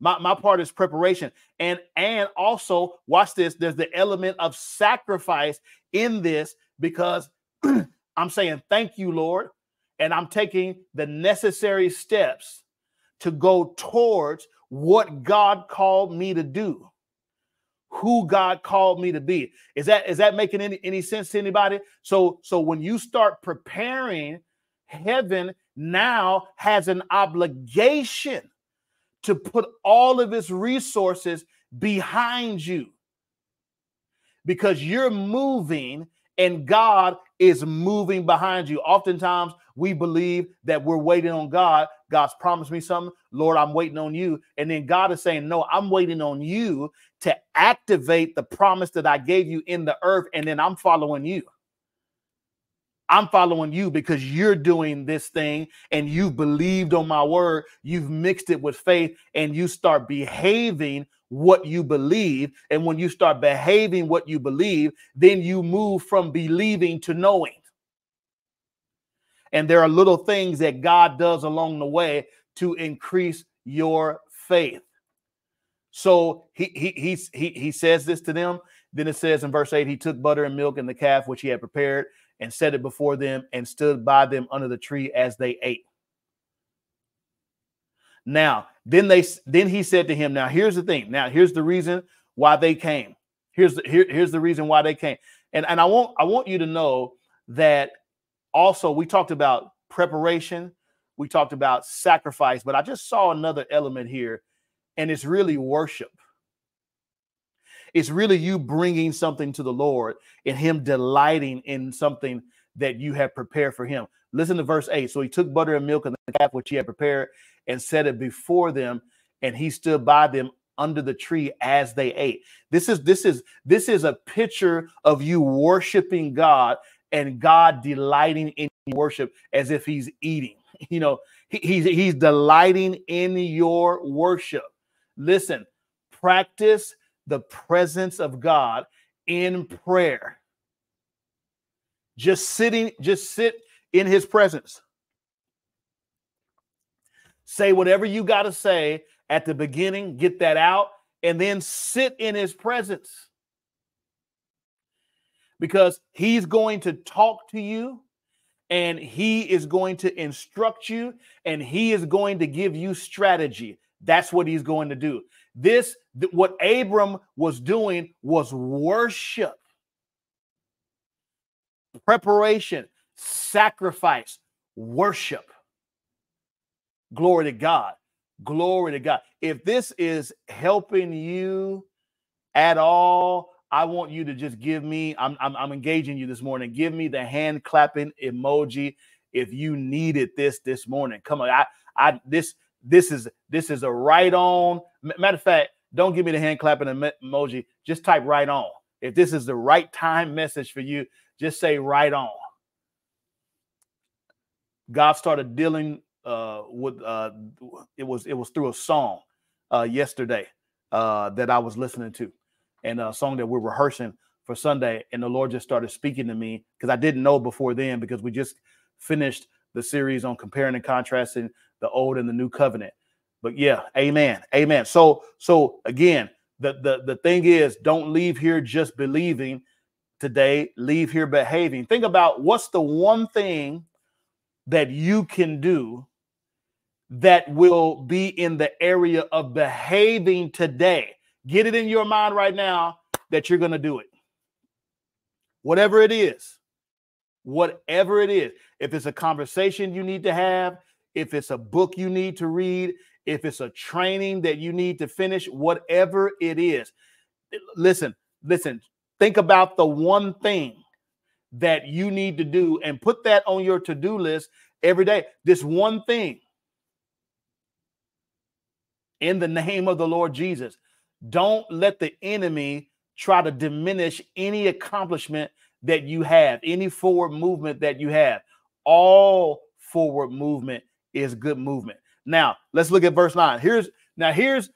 My, my part is preparation. And and also watch this. There's the element of sacrifice in this because I'm saying thank you, Lord. And I'm taking the necessary steps to go towards what God called me to do, who God called me to be. Is that is that making any, any sense to anybody? So so when you start preparing, heaven now has an obligation to put all of its resources behind you because you're moving and God is moving behind you. Oftentimes, we believe that we're waiting on God. God's promised me something. Lord, I'm waiting on you. And then God is saying, No, I'm waiting on you to activate the promise that I gave you in the earth. And then I'm following you. I'm following you because you're doing this thing and you've believed on my word. You've mixed it with faith and you start behaving what you believe. And when you start behaving what you believe, then you move from believing to knowing. And there are little things that God does along the way to increase your faith. So he he he he, he says this to them. Then it says in verse 8, he took butter and milk and the calf which he had prepared and set it before them and stood by them under the tree as they ate. Now, then they then he said to him, Now here's the thing. Now here's the reason why they came. Here's the here, here's the reason why they came. And, and I want I want you to know that also we talked about preparation, we talked about sacrifice, but I just saw another element here, and it's really worship. It's really you bringing something to the Lord and Him delighting in something that you have prepared for Him. Listen to verse 8. So he took butter and milk and the calf which he had prepared and set it before them, and he stood by them under the tree as they ate. This is this is this is a picture of you worshiping God and God delighting in worship as if he's eating. You know, he, he's he's delighting in your worship. Listen, practice the presence of God in prayer. Just sitting, just sit in his presence. Say whatever you got to say at the beginning, get that out, and then sit in his presence. Because he's going to talk to you and he is going to instruct you and he is going to give you strategy. That's what he's going to do. This, what Abram was doing was worship, preparation, sacrifice, worship. Glory to God. Glory to God. If this is helping you at all, I want you to just give me, I'm, I'm, I'm engaging you this morning. Give me the hand clapping emoji if you needed this this morning. Come on. I, I, this, this is, this is a right on. Matter of fact, don't give me the hand clapping emoji. Just type right on. If this is the right time message for you, just say right on. God started dealing uh, with uh, it was it was through a song uh, yesterday uh, that I was listening to, and a song that we're rehearsing for Sunday, and the Lord just started speaking to me because I didn't know before then because we just finished the series on comparing and contrasting the old and the new covenant. But yeah, amen, amen. So so again, the the the thing is, don't leave here just believing today. Leave here behaving. Think about what's the one thing that you can do that will be in the area of behaving today. Get it in your mind right now that you're going to do it. Whatever it is, whatever it is. If it's a conversation you need to have, if it's a book you need to read, if it's a training that you need to finish, whatever it is. Eh, listen, listen, think about the one thing that you need to do and put that on your to do list every day. This one thing in the name of the Lord Jesus. Don't let the enemy try to diminish any accomplishment that you have, any forward movement that you have. All forward movement is good movement. Now, let's look at verse 9. Here's now here's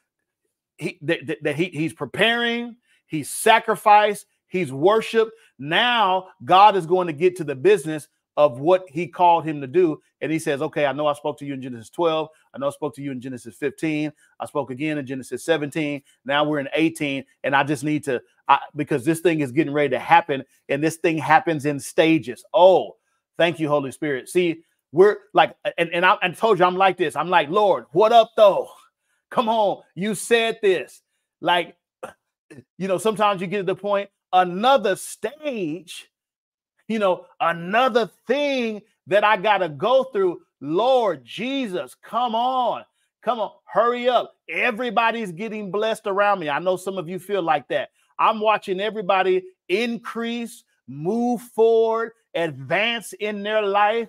he, that, that he, he's preparing, he's sacrificed, he's worshiped. Now God is going to get to the business of what he called him to do. And he says, Okay, I know I spoke to you in Genesis 12. I know I spoke to you in Genesis 15. I spoke again in Genesis 17. Now we're in 18. And I just need to, I, because this thing is getting ready to happen. And this thing happens in stages. Oh, thank you, Holy Spirit. See, we're like, and, and I, I told you I'm like this. I'm like, Lord, what up though? Come on, you said this. Like, you know, sometimes you get to the point, another stage you know, another thing that I got to go through. Lord Jesus, come on. Come on, hurry up. Everybody's getting blessed around me. I know some of you feel like that. I'm watching everybody increase, move forward, advance in their life.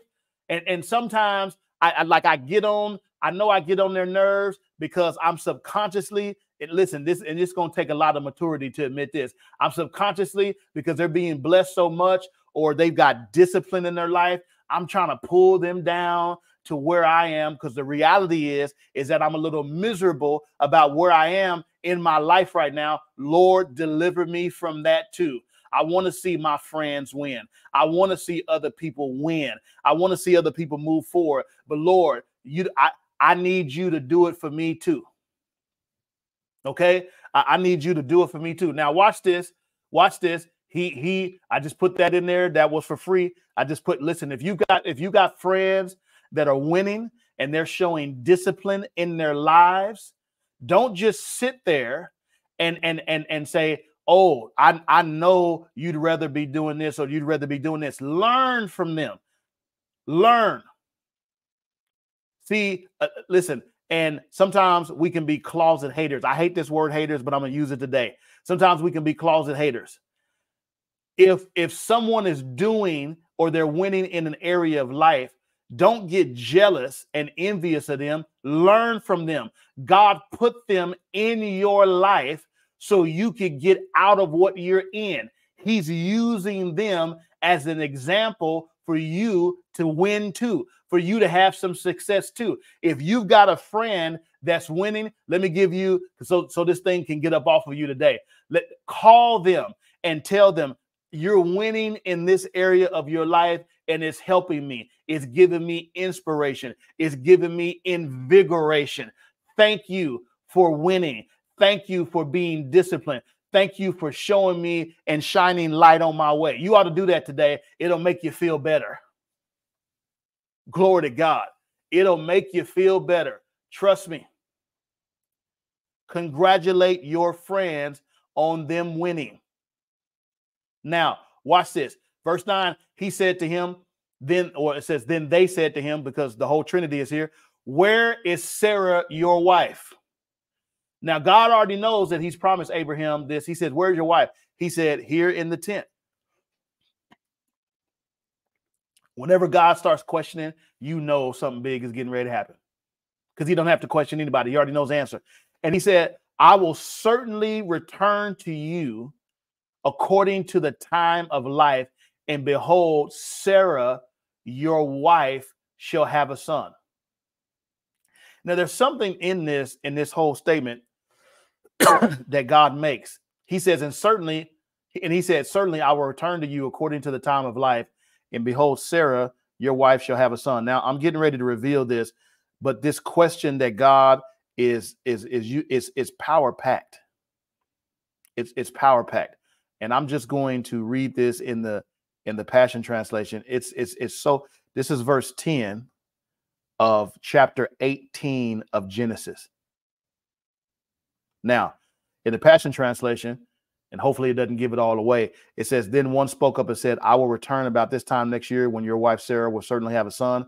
And, and sometimes I, I like I get on, I know I get on their nerves because I'm subconsciously and listen, this and it's gonna take a lot of maturity to admit this. I'm subconsciously because they're being blessed so much or they've got discipline in their life. I'm trying to pull them down to where I am because the reality is is that I'm a little miserable about where I am in my life right now. Lord, deliver me from that too. I want to see my friends win. I want to see other people win. I want to see other people move forward. But Lord, you I I need you to do it for me too. Okay? I, I need you to do it for me too. Now watch this. Watch this he he i just put that in there that was for free i just put listen if you got if you got friends that are winning and they're showing discipline in their lives don't just sit there and and and and say oh i i know you'd rather be doing this or you'd rather be doing this learn from them learn See, uh, listen, and sometimes we can be closet haters. I hate this word haters, but I'm going to use it today. Sometimes we can be closet haters. If if someone is doing or they're winning in an area of life, don't get jealous and envious of them. Learn from them. God put them in your life so you could get out of what you're in. He's using them as an example for you to win too, for you to have some success too. If you've got a friend that's winning, let me give you so so this thing can get up off of you today. Let call them and tell them you're winning in this area of your life and it's helping me. It's giving me inspiration. It's giving me invigoration. Thank you for winning. Thank you for being disciplined. Thank you for showing me and shining light on my way. You ought to do that today. It'll make you feel better. Glory to God. It'll make you feel better. Trust me. Congratulate your friends on them winning. Now, watch this. Verse 9, he said to him, then, or it says, then they said to him, because the whole Trinity is here, Where is Sarah, your wife? Now, God already knows that He's promised Abraham this. He said, Where's your wife? He said, Here in the tent. Whenever God starts questioning, you know something big is getting ready to happen because He don't have to question anybody. He already knows the answer. And He said, I will certainly return to you according to the time of life. And behold, Sarah, your wife, shall have a son. Now, there's something in this, in this whole statement that God makes. He says, and certainly, and he said, certainly I will return to you according to the time of life. And behold, Sarah, your wife, shall have a son. Now I'm getting ready to reveal this, but this question that God is is is you is is power packed. It's it's power packed, and I'm just going to read this in the in the Passion Translation. It's it's it's so. This is verse ten of chapter 18 of Genesis. Now, in the Passion Translation, and hopefully it doesn't give it all away, it says, Then one spoke up and said, I will return about this time next year when your wife Sarah will certainly have a son.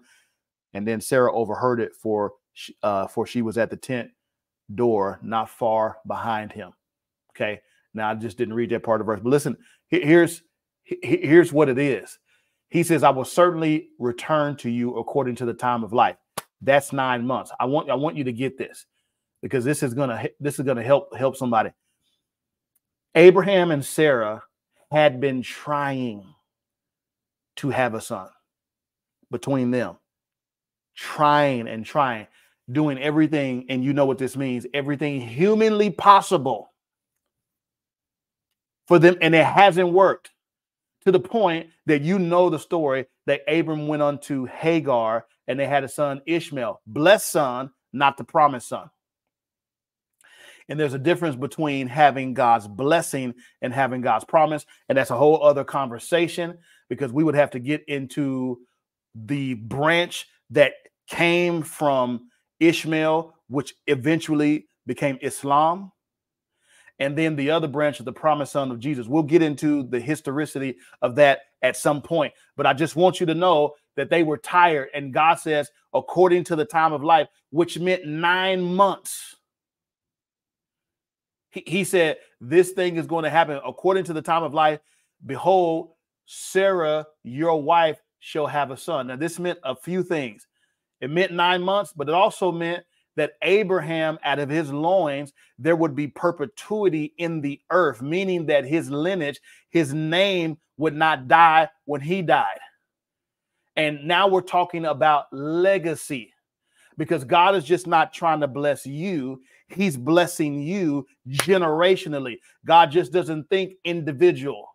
And then Sarah overheard it, for uh, for she was at the tent door, not far behind him. Okay. Now I just didn't read that part of the verse, but listen, here's here's what it is. He says, I will certainly return to you according to the time of life. That's nine months. I want I want you to get this because this is gonna this is gonna help help somebody. Abraham and Sarah had been trying to have a son between them, trying and trying, doing everything, and you know what this means everything humanly possible for them, and it hasn't worked to the point that you know the story that Abram went on to Hagar and they had a son, Ishmael, blessed son, not the promised son. And there's a difference between having God's blessing and having God's promise. And that's a whole other conversation because we would have to get into the branch that came from Ishmael, which eventually became Islam. And then the other branch of the promised son of Jesus. We'll get into the historicity of that at some point. But I just want you to know that they were tired. And God says, according to the time of life, which meant nine months he, said, This thing is going to happen according to the time of life. Behold, Sarah, your wife, shall have a son. Now, this meant a few things. It meant nine months, but it also meant that Abraham, out of his loins, there would be perpetuity in the earth, meaning that his lineage, his name would not die when he died. And now we're talking about legacy because God is just not trying to bless you, He's blessing you generationally. God just doesn't think individual.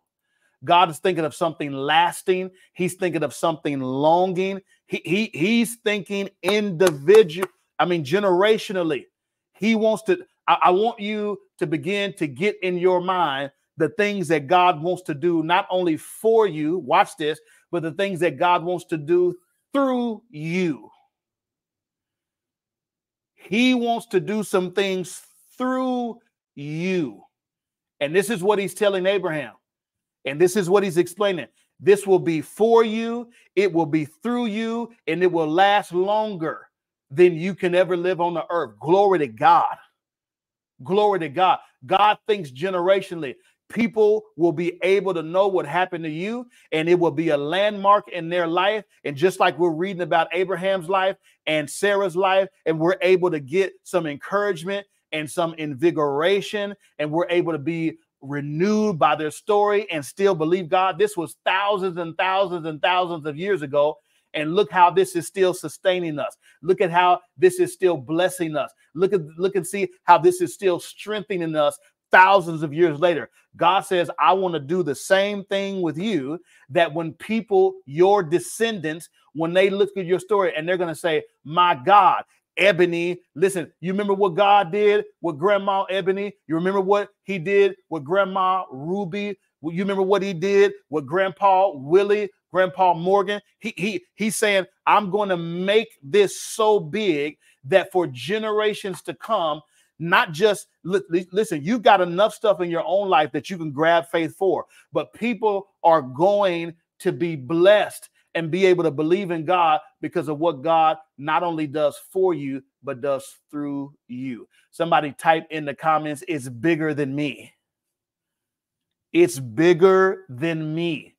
God is thinking of something lasting. He's thinking of something longing. He, he he's thinking individual. I mean, generationally. He wants to. I, I want you to begin to get in your mind the things that God wants to do, not only for you. Watch this, but the things that God wants to do through you. He wants to do some things through you. And this is what he's telling Abraham. And this is what he's explaining. This will be for you, it will be through you, and it will last longer than you can ever live on the earth. Glory to God. Glory to God. God thinks generationally. People will be able to know what happened to you, and it will be a landmark in their life. And just like we're reading about Abraham's life and Sarah's life, and we're able to get some encouragement and some invigoration, and we're able to be renewed by their story and still believe God. This was thousands and thousands and thousands of years ago. And look how this is still sustaining us. Look at how this is still blessing us. Look at look and see how this is still strengthening us thousands of years later. God says, I want to do the same thing with you that when people, your descendants, when they look at your story and they're going to say, My God, Ebony, listen, you remember what God did with Grandma Ebony? You remember what he did with Grandma Ruby? You remember what he did with Grandpa Willie, Grandpa Morgan? He, he he's saying, I'm going to make this so big that for generations to come, not just listen, you've got enough stuff in your own life that you can grab faith for, but people are going to be blessed and be able to believe in God because of what God not only does for you, but does through you. Somebody type in the comments, it's bigger than me. It's bigger than me.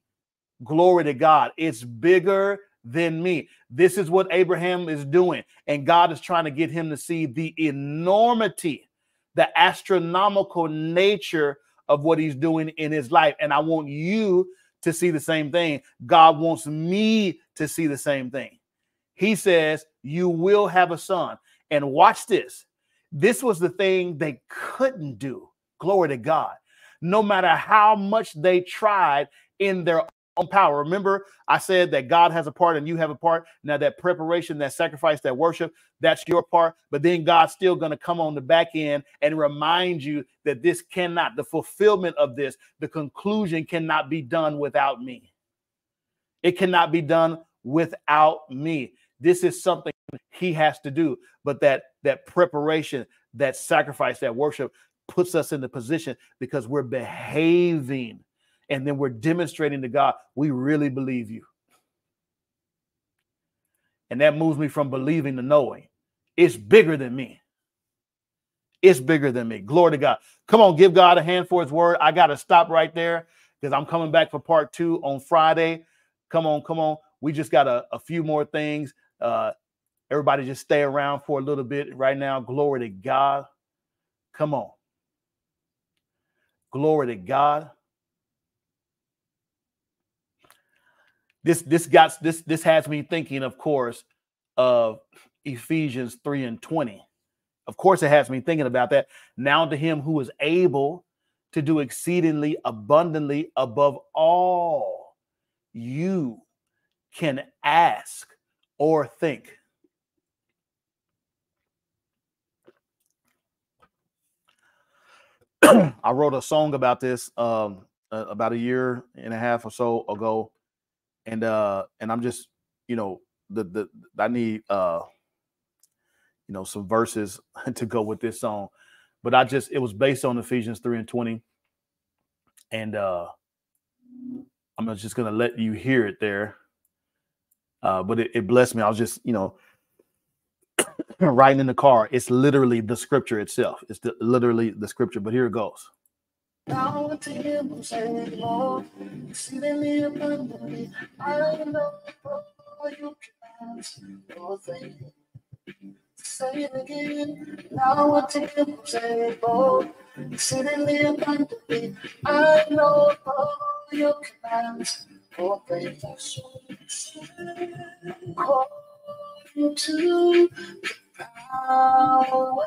Glory to God. It's bigger than me. This is what Abraham is doing. And God is trying to get him to see the enormity, the astronomical nature of what he's doing in his life. And I want you to see the same thing. God wants me to see the same thing. He says, You will have a son. And watch this. This was the thing they couldn't do. Glory to God. No matter how much they tried in their own power. Remember, I said that God has a part and you have a part. Now, that preparation, that sacrifice, that worship, that's your part. But then God's still going to come on the back end and remind you that this cannot, the fulfillment of this, the conclusion cannot be done without me. It cannot be done without me. This is something he has to do. But that that preparation, that sacrifice, that worship puts us in the position because we're behaving and then we're demonstrating to God, we really believe you. And that moves me from believing to knowing. It's bigger than me. It's bigger than me. Glory to God. Come on, give God a hand for his word. I got to stop right there because I'm coming back for part two on Friday. Come on, come on. We just got a, a few more things. Uh, everybody just stay around for a little bit right now. Glory to God. Come on. Glory to God. This this got this this has me thinking, of course, of Ephesians 3 and 20. Of course, it has me thinking about that. Now to him who is able to do exceedingly abundantly above all you can ask or think. I wrote a song about this um, about a year and a half or so ago and uh and I'm just you know the the I need uh you know some verses to go with this song, but I just it was based on Ephesians three and twenty, and uh I'm just gonna let you hear it there. Uh, but it, it blessed me. I was just you know writing in the car. It's literally the scripture itself. It's the, literally the scripture. But here it goes. Now to him who said, Lord, exceedingly abundantly, I know all you can ask or think. Say it again. Now unto him who said, Lord, exceedingly abundantly, I know all your commands or things. According to the power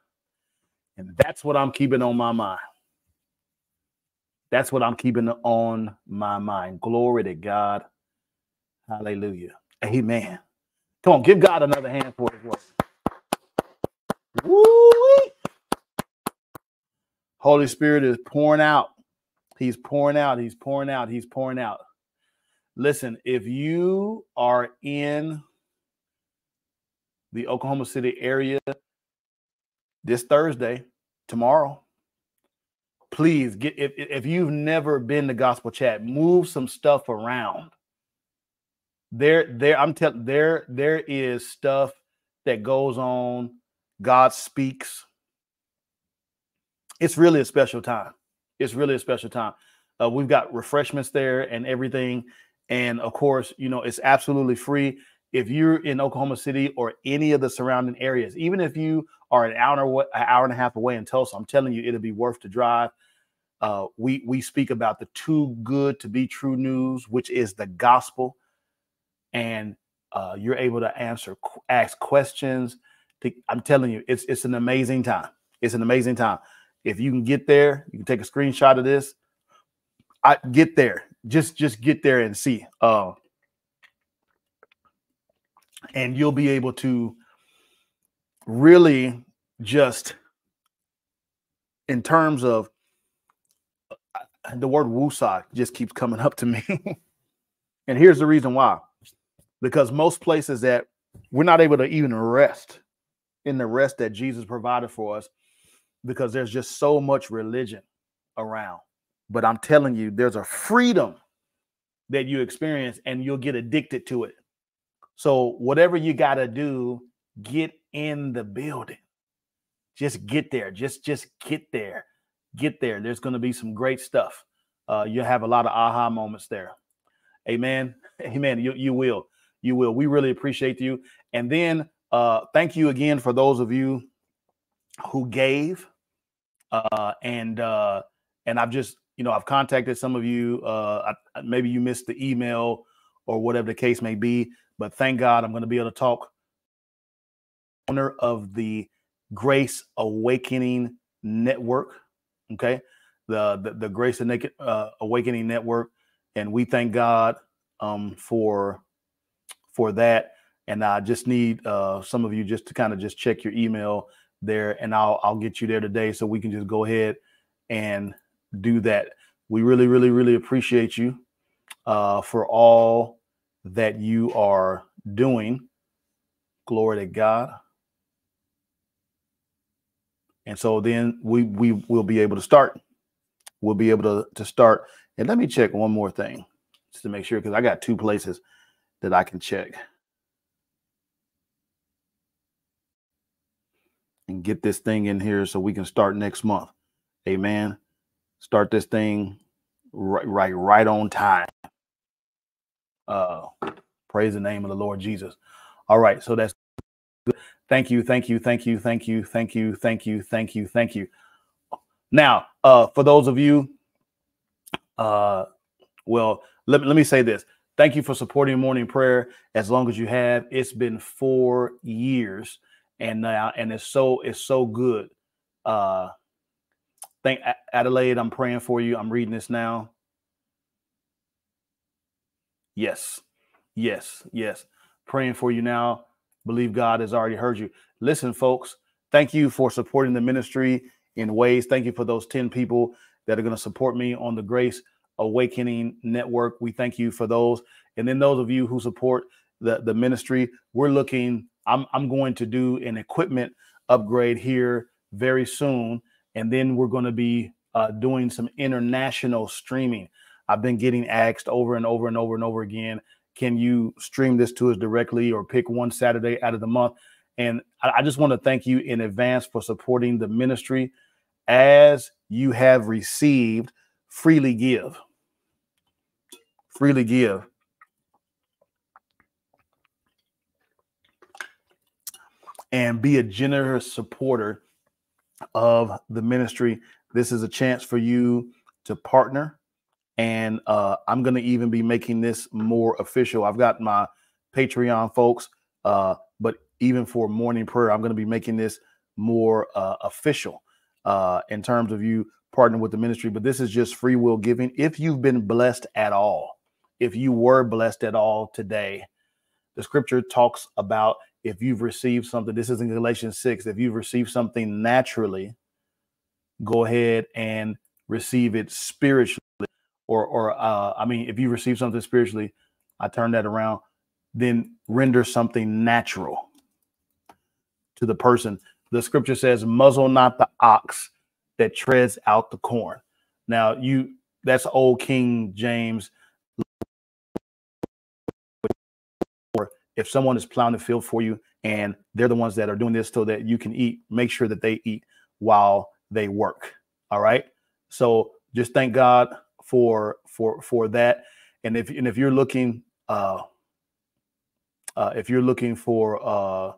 And that's what I'm keeping on my mind. That's what I'm keeping on my mind. Glory to God. Hallelujah. Amen. Come on, give God another hand for his work. Woo! Holy Spirit is pouring out. He's pouring out. He's pouring out. He's pouring out. Listen, if you are in the Oklahoma City area this Thursday, tomorrow, please get if, if you've never been to gospel chat move some stuff around. There there i'm telling there there is stuff that goes on. God speaks. It's really a special time. It's really a special time. Uh, we've got refreshments there and everything. And of course you know it's absolutely free. If you're in oklahoma city or any of the surrounding areas even if you are an hour an hour and a half away in tulsa i'm telling you it'll be worth the drive uh, we we speak about the too good to be true news, which is the gospel, and uh, you're able to answer, ask questions. I'm telling you, it's it's an amazing time. It's an amazing time. If you can get there, you can take a screenshot of this. I get there. Just just get there and see. Uh, and you'll be able to really just in terms of uh, the word woosah just keeps coming up to me. and here's the reason why. Because most places that we're not able to even rest in the rest that Jesus provided for us because there's just so much religion around. But I'm telling you, there's a freedom that you experience and you'll get addicted to it. So, whatever you got to do, get in the building. Just get there. Just just get there get there. There's going to be some great stuff. Uh, you'll have a lot of aha moments there. Amen. Amen. You, you will. You will. We really appreciate you. And then uh, thank you again for those of you who gave. Uh, and uh, and I've just, you know, I've contacted some of you. Uh, I, maybe you missed the email or whatever the case may be. But thank God I'm going to be able to talk owner of the Grace Awakening Network. Okay, the the, the Grace uh, Awakening Network, and we thank God um, for for that. And I just need uh, some of you just to kind of just check your email there, and I'll I'll get you there today so we can just go ahead and do that. We really, really, really appreciate you uh, for all that you are doing. Glory to God. And so then we we will be able to start. We'll be able to, to start. And let me check one more thing just to make sure because I got two places that I can check. And get this thing in here so we can start next month. Amen. Start this thing right right, right on time. Uh praise the name of the Lord Jesus. All right, so that's. Thank you, thank you, thank you, thank you, thank you, thank you, thank you, thank you. Now, uh, for those of you, uh, well, let, let me say this. Thank you for supporting morning prayer as long as you have. It's been four years, and now and it's so it's so good. Uh, thank Adelaide. I'm praying for you. I'm reading this now. Yes, yes, yes. Praying for you now. Believe God has already heard you. Listen, folks, thank you for supporting the ministry in ways. Thank you for those 10 people that are going to support me on the Grace Awakening Network. We thank you for those. And then those of you who support the, the ministry, we're looking, I'm, I'm going to do an equipment upgrade here very soon. And then we're going to be uh, doing some international streaming. I've been getting asked over and over and over and over again can you stream this to us directly or pick one Saturday out of the month? And I, just want to thank you in advance for supporting the ministry as you have received, freely give. Freely give. And be a generous supporter of the ministry. This is a chance for you to partner and uh, I'm going to even be making this more official. I've got my Patreon folks, uh, but even for morning prayer, I'm going to be making this more uh, official uh, in terms of you partnering with the ministry. But this is just free will giving. If you've been blessed at all, if you were blessed at all today The scripture talks about if you've received something, this is in Galatians 6, if you've received something naturally, go ahead and receive it spiritually. Or, or uh, I mean, if you receive something spiritually, I turn that around, then render something natural to the person. The scripture says, muzzle not the ox that treads out the corn. Now, you that's old King James. Or if someone is plowing the field for you and they're the ones that are doing this so that you can eat, make sure that they eat while they work. All right. So just thank God for for for that. And if and if you're looking uh uh if you're looking for uh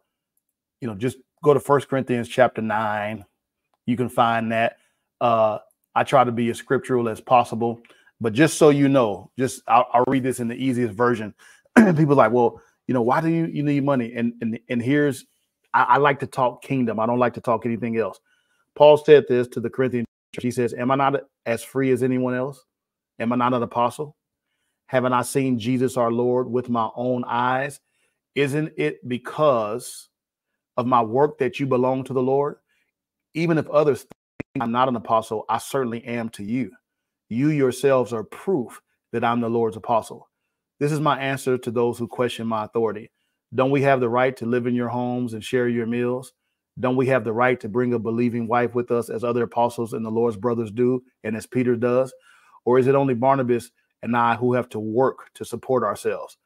you know just go to First Corinthians chapter 9. You can find that. Uh I try to be as scriptural as possible. But just so you know, just I'll, I'll read this in the easiest version. People like, well, you know, why do you you need money? And and and here's I, I like to talk kingdom. I don't like to talk anything else. Paul said this to the Corinthian church. He says, Am I not as free as anyone else? Am I not an apostle? Haven't I seen Jesus our Lord with my own eyes? Isn't it because of my work that you belong to the Lord? Even if others think I'm not an apostle, I certainly am to you. You yourselves are proof that I'm the Lord's apostle. This is my answer to those who question my authority. Don't we have the right to live in your homes and share your meals? Don't we have the right to bring a believing wife with us as other apostles and the Lord's brothers do and as Peter does? Or is it only Barnabas and I who have to work to support ourselves?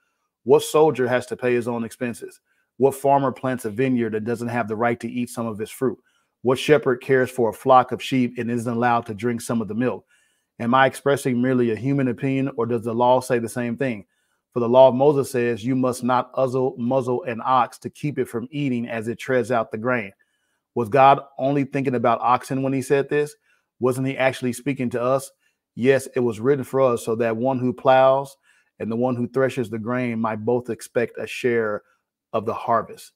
What soldier has to pay his own expenses? What farmer plants a vineyard and doesn't have the right to eat some of its fruit? What shepherd cares for a flock of sheep and isn't allowed to drink some of the milk? Am I expressing merely a human opinion or does the law say the same thing? For the law of Moses says, You must not muzzle, muzzle an ox to keep it from eating as it treads out the grain. Was God only thinking about oxen when he said this? Wasn't he actually speaking to us? Yes, it was written for us so that one who plows and the one who threshes the grain might both expect a share of the harvest.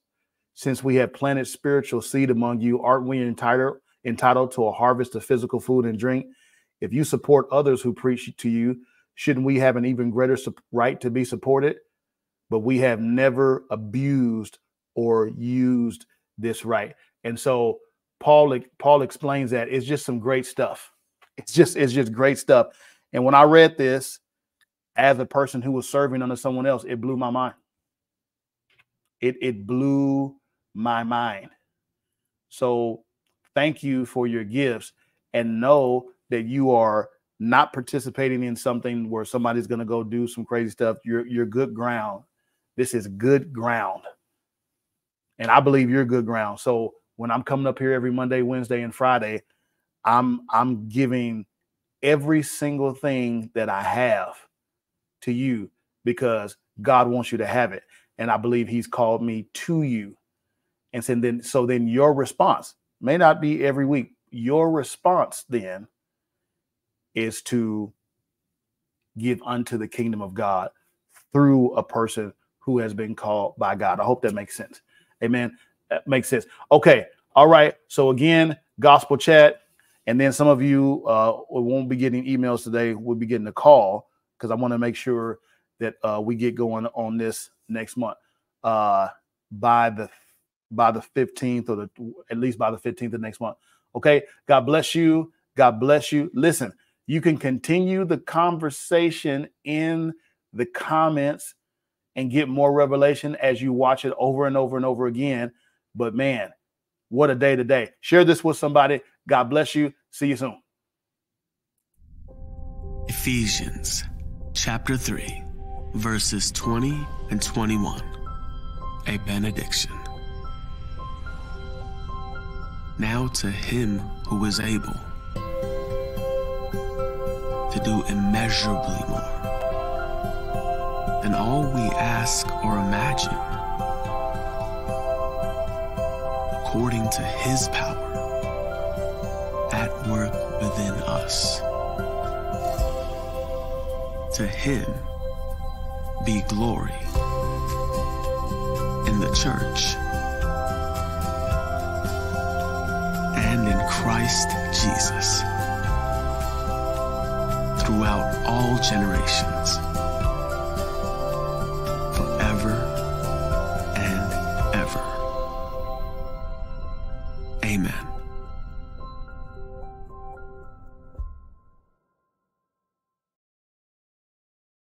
Since we have planted spiritual seed among you, aren't we entitled entitled to a harvest of physical food and drink? If you support others who preach to you, shouldn't we have an even greater right to be supported? But we have never abused or used this right. And so Paul Paul explains that it's just some great stuff. It's just it's just great stuff. And when I read this as a person who was serving under someone else, it blew my mind. It it blew my mind. So thank you for your gifts and know that you are not participating in something where somebody's going to go do some crazy stuff. You're you're good ground. This is good ground. And I believe you're good ground. So when I'm coming up here every Monday, Wednesday, and Friday, I'm I'm giving every single thing that I have to you because God wants you to have it. And I believe he's called me to you. And so then so then your response may not be every week. Your response then is to give unto the kingdom of God through a person who has been called by God. I hope that makes sense. Amen. That makes sense. Okay. All right. So again, gospel chat. And then some of you uh, won't be getting emails today. We'll be getting a call because I want to make sure that uh, we get going on this next month uh, by the by the 15th or the at least by the 15th of next month. Okay. God bless you. God bless you. Listen, you can continue the conversation in the comments and get more revelation as you watch it over and over and over again. But man, what a day today. Share this with somebody. God bless you. See you soon.
Ephesians chapter 3, verses 20 and 21. A benediction. Now to him who is able to do immeasurably more than all we ask or imagine, according to his power at work within us. To him be glory in the church and in Christ Jesus throughout all generations